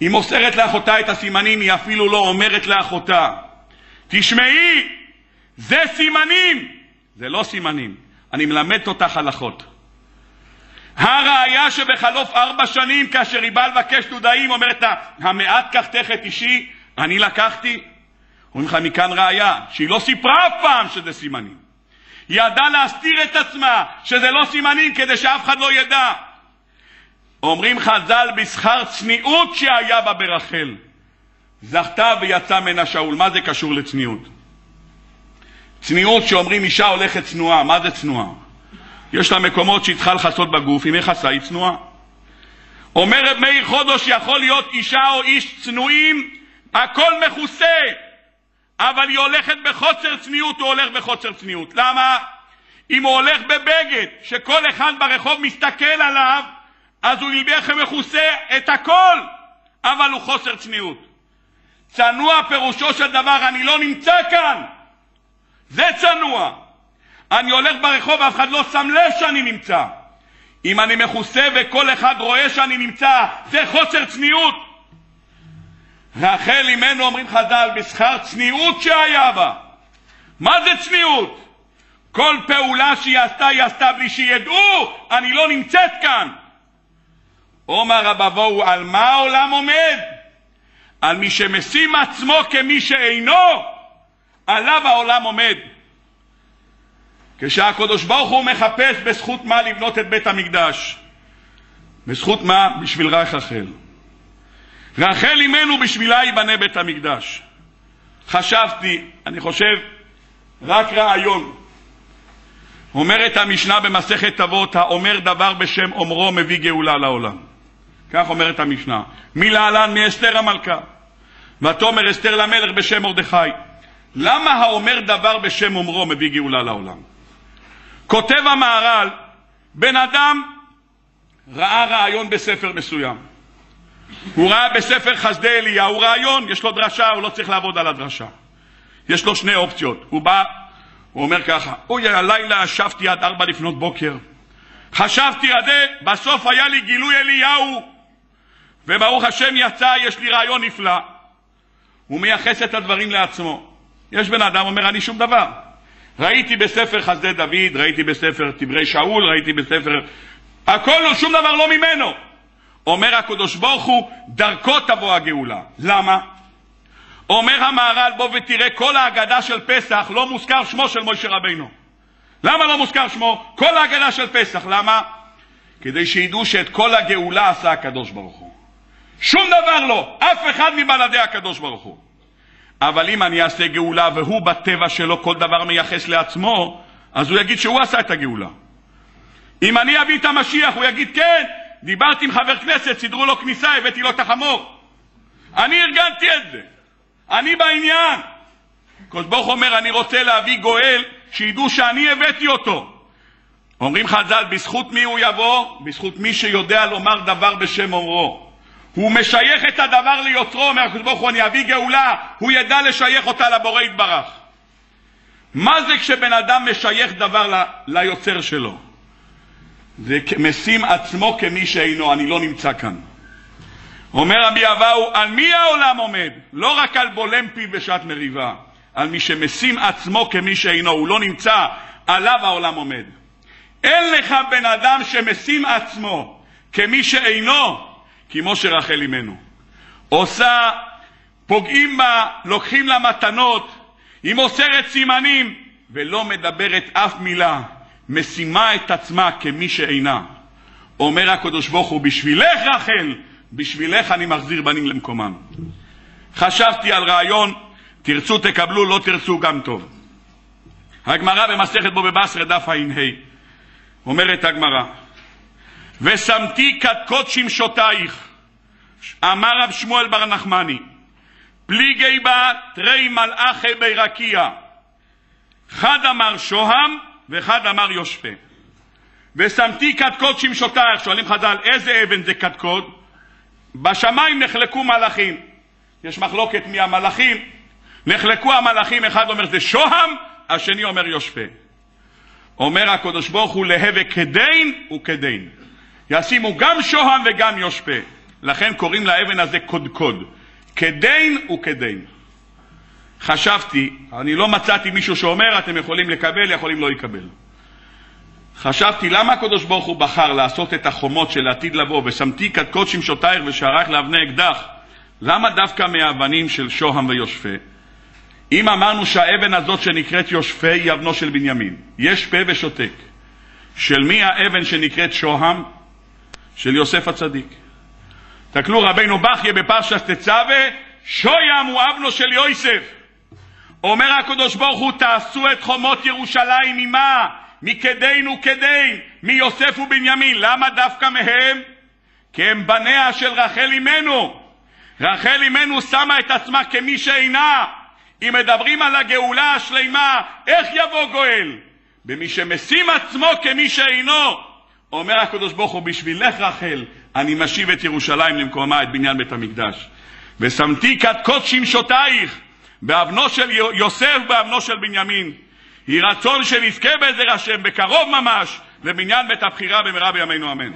היא מוסרת לאחותה את הסימנים, היא אפילו לא אומרת לאחותה, תשמעי, זה סימנים. זה לא סימנים. אני מלמד אותך הלכות. הראיה שבחלוף ארבע שנים, כאשר היא באה לבקש דודאים, אומרת לה, המעט קחתך את אישי, אני לקחתי? אומרים לך, מכאן ראיה, שהיא לא סיפרה אף פעם שזה סימנים. היא ידעה להסתיר את עצמה, שזה לא סימנים, כדי שאף אחד לא ידע. אומרים חז"ל, בשכר צניעות שהיה בה ברחל. זכתה ויצא ממנה שאול. מה זה קשור לצניעות? צניעות שאומרים אישה הולכת צנועה, מה זה צנועה? יש לה מקומות שהיא צריכה לכסות בגוף, אם מכסה היא צנועה. אומר מאיר חודש יכול להיות אישה או איש צנועים, הכל מכוסה, אבל היא הולכת בחוצר צניעות, הוא הולך בחוצר צניעות. למה? אם הוא הולך בבגד שכל אחד ברחוב מסתכל עליו, אז הוא ילבך ומכוסה את הכל, אבל הוא חוסר צניעות. צנוע פירושו של דבר, אני לא נמצא כאן. זה צנוע. אני הולך ברחוב ואף אחד לא שם לב שאני נמצא. אם אני מכוסה וכל אחד רואה שאני נמצא, זה חוסר צניעות. רחל אימנו, אומרים חז"ל, בשכר צניעות שהיה בה. מה זה צניעות? כל פעולה שהיא עשתה, היא עשתה בלי שידעו, אני לא נמצאת כאן. עומר רבבו, על מה העולם עומד? על מי שמשים עצמו כמי שאינו, עליו העולם עומד. כשהקדוש ברוך הוא מחפש בזכות מה לבנות את בית המקדש. בזכות מה? בשביל רחל. רחל אימנו בשבילה ייבנה בית המקדש. חשבתי, אני חושב, רק רעיון. אומרת המשנה במסכת אבות, האומר דבר בשם אומרו מביא גאולה לעולם. כך אומרת המשנה. מלהלן מאסתר המלכה. ותאמר אסתר למלך בשם מרדכי. למה האומר דבר בשם אומרו מביא גאולה לעולם? כותב המהר"ל, בן אדם ראה רעיון בספר מסוים. הוא ראה בספר חסדי אליהו רעיון, יש לו דרשה, הוא לא צריך לעבוד על הדרשה. יש לו שני אופציות. הוא בא, הוא אומר ככה, אוי, הלילה ישבתי עד ארבע לפנות בוקר. חשבתי עדי, בסוף היה לי גילוי אליהו, וברוך השם יצא, יש לי רעיון נפלא. הוא מייחס את הדברים לעצמו. יש בן אדם אומר, אני שום דבר. ראיתי בספר חסדי דוד, ראיתי בספר דברי שאול, ראיתי בספר... הכל, שום דבר לא ממנו. אומר הקדוש ברוך הוא, דרכו תבוא הגאולה. למה? אומר המהר"ל, בוא ותראה, כל ההגדה של פסח לא מוזכר שמו של משה רבינו. למה לא מוזכר שמו? כל ההגדה של פסח. למה? כדי שידעו שאת כל הגאולה עשה הקדוש ברוך הוא. שום דבר לא, אף אחד מבלעדי הקדוש ברוך הוא. אבל אם אני אעשה גאולה והוא בטבע שלו כל דבר מייחס לעצמו, אז הוא יגיד שהוא עשה את הגאולה. אם אני אביא את המשיח, הוא יגיד כן, דיברתי עם חבר כנסת, סידרו לו כניסה, הבאתי לו את החמור. אני ארגנתי את זה, אני בעניין. הקדוש ברוך אומר, אני רוצה להביא גואל, שידעו שאני הבאתי אותו. אומרים חז"ל, בזכות מי הוא יבוא? בזכות מי שיודע לומר דבר בשם אומרו. הוא משייך את הדבר ליוצרו, אומר הקדוש ברוך הוא, אני אביא גאולה, הוא ידע לשייך אותה לבורא יתברך. מה זה כשבן אדם משייך דבר ל, ליוצר שלו? זה משים עצמו כמי שאינו, אני לא נמצא כאן. אומר רבי אבאו, על מי העולם עומד? לא רק על בולם פיו בשעת מריבה, על מי שמשים עצמו כמי שאינו, הוא לא נמצא, עליו העולם עומד. אין לך בן אדם שמשים עצמו כמי שאינו, כמו שרחל אימנו. עושה, פוגעים בה, לוקחים לה מתנות, היא מוסרת סימנים, ולא מדברת אף מילה, משימה את עצמה כמי שאינה. אומר הקדוש ברוך הוא, בשבילך רחל, בשבילך אני מחזיר בנים למקומם. חשבתי על רעיון, תרצו תקבלו, לא תרצו גם טוב. הגמרא במסכת בו בבשר דף ע"ה, אומרת הגמרא, ושמתי קדקוד שמשותייך, אמר רב שמואל בר נחמני, פליגי בה תרי מלאכי ברקיע, חד אמר שוהם ואחד אמר יושפה. ושמתי קדקוד שמשותייך, שואלים חז"ל, איזה אבן זה קדקוד? בשמיים נחלקו מלאכים. יש מחלוקת מי המלאכים. נחלקו המלאכים, אחד אומר זה שוהם, השני אומר יושפה. אומר הקדוש ברוך הוא להווה כדין וכדין. ישימו גם שוהם וגם יושפה. לכן קוראים לאבן הזה קודקוד. כדין וכדין. חשבתי, אני לא מצאתי מישהו שאומר, אתם יכולים לקבל, יכולים לא לקבל. חשבתי, למה הקדוש ברוך הוא בחר לעשות את החומות של העתיד לבוא, ושמתי קדקוד שמשותייך ושערך לאבני אקדח? למה דווקא מהאבנים של שוהם ויושפה? אם אמרנו שהאבן הזאת שנקראת יושפה היא אבנו של בנימין, יש פה ושותק. של מי האבן שנקראת שוהם? של יוסף הצדיק. תקלו רבינו בכיה בפרשת תצווה, שוים הוא אבנו של יוסף. אומר הקדוש ברוך הוא, תעשו את חומות ירושלים ממה? מקדינו כדי, מיוסף ובנימין. למה דווקא מהם? כי הם בניה של רחל אמנו. רחל אמנו שמה את עצמה כמי שאינה. אם מדברים על הגאולה השלימה, איך יבוא גואל? במי שמשים עצמו כמי שאינו. אומר הקדוש ברוך הוא, בשבילך רחל, אני משיב את ירושלים למקומה, את בניין בית המקדש. ושמתי כד שמשותייך, באבנו של יוסף ובאבנו של בנימין. יהי רצון שנזכה בעזר השם בקרוב ממש לבניין בית הבחירה במהרה בימינו אמן.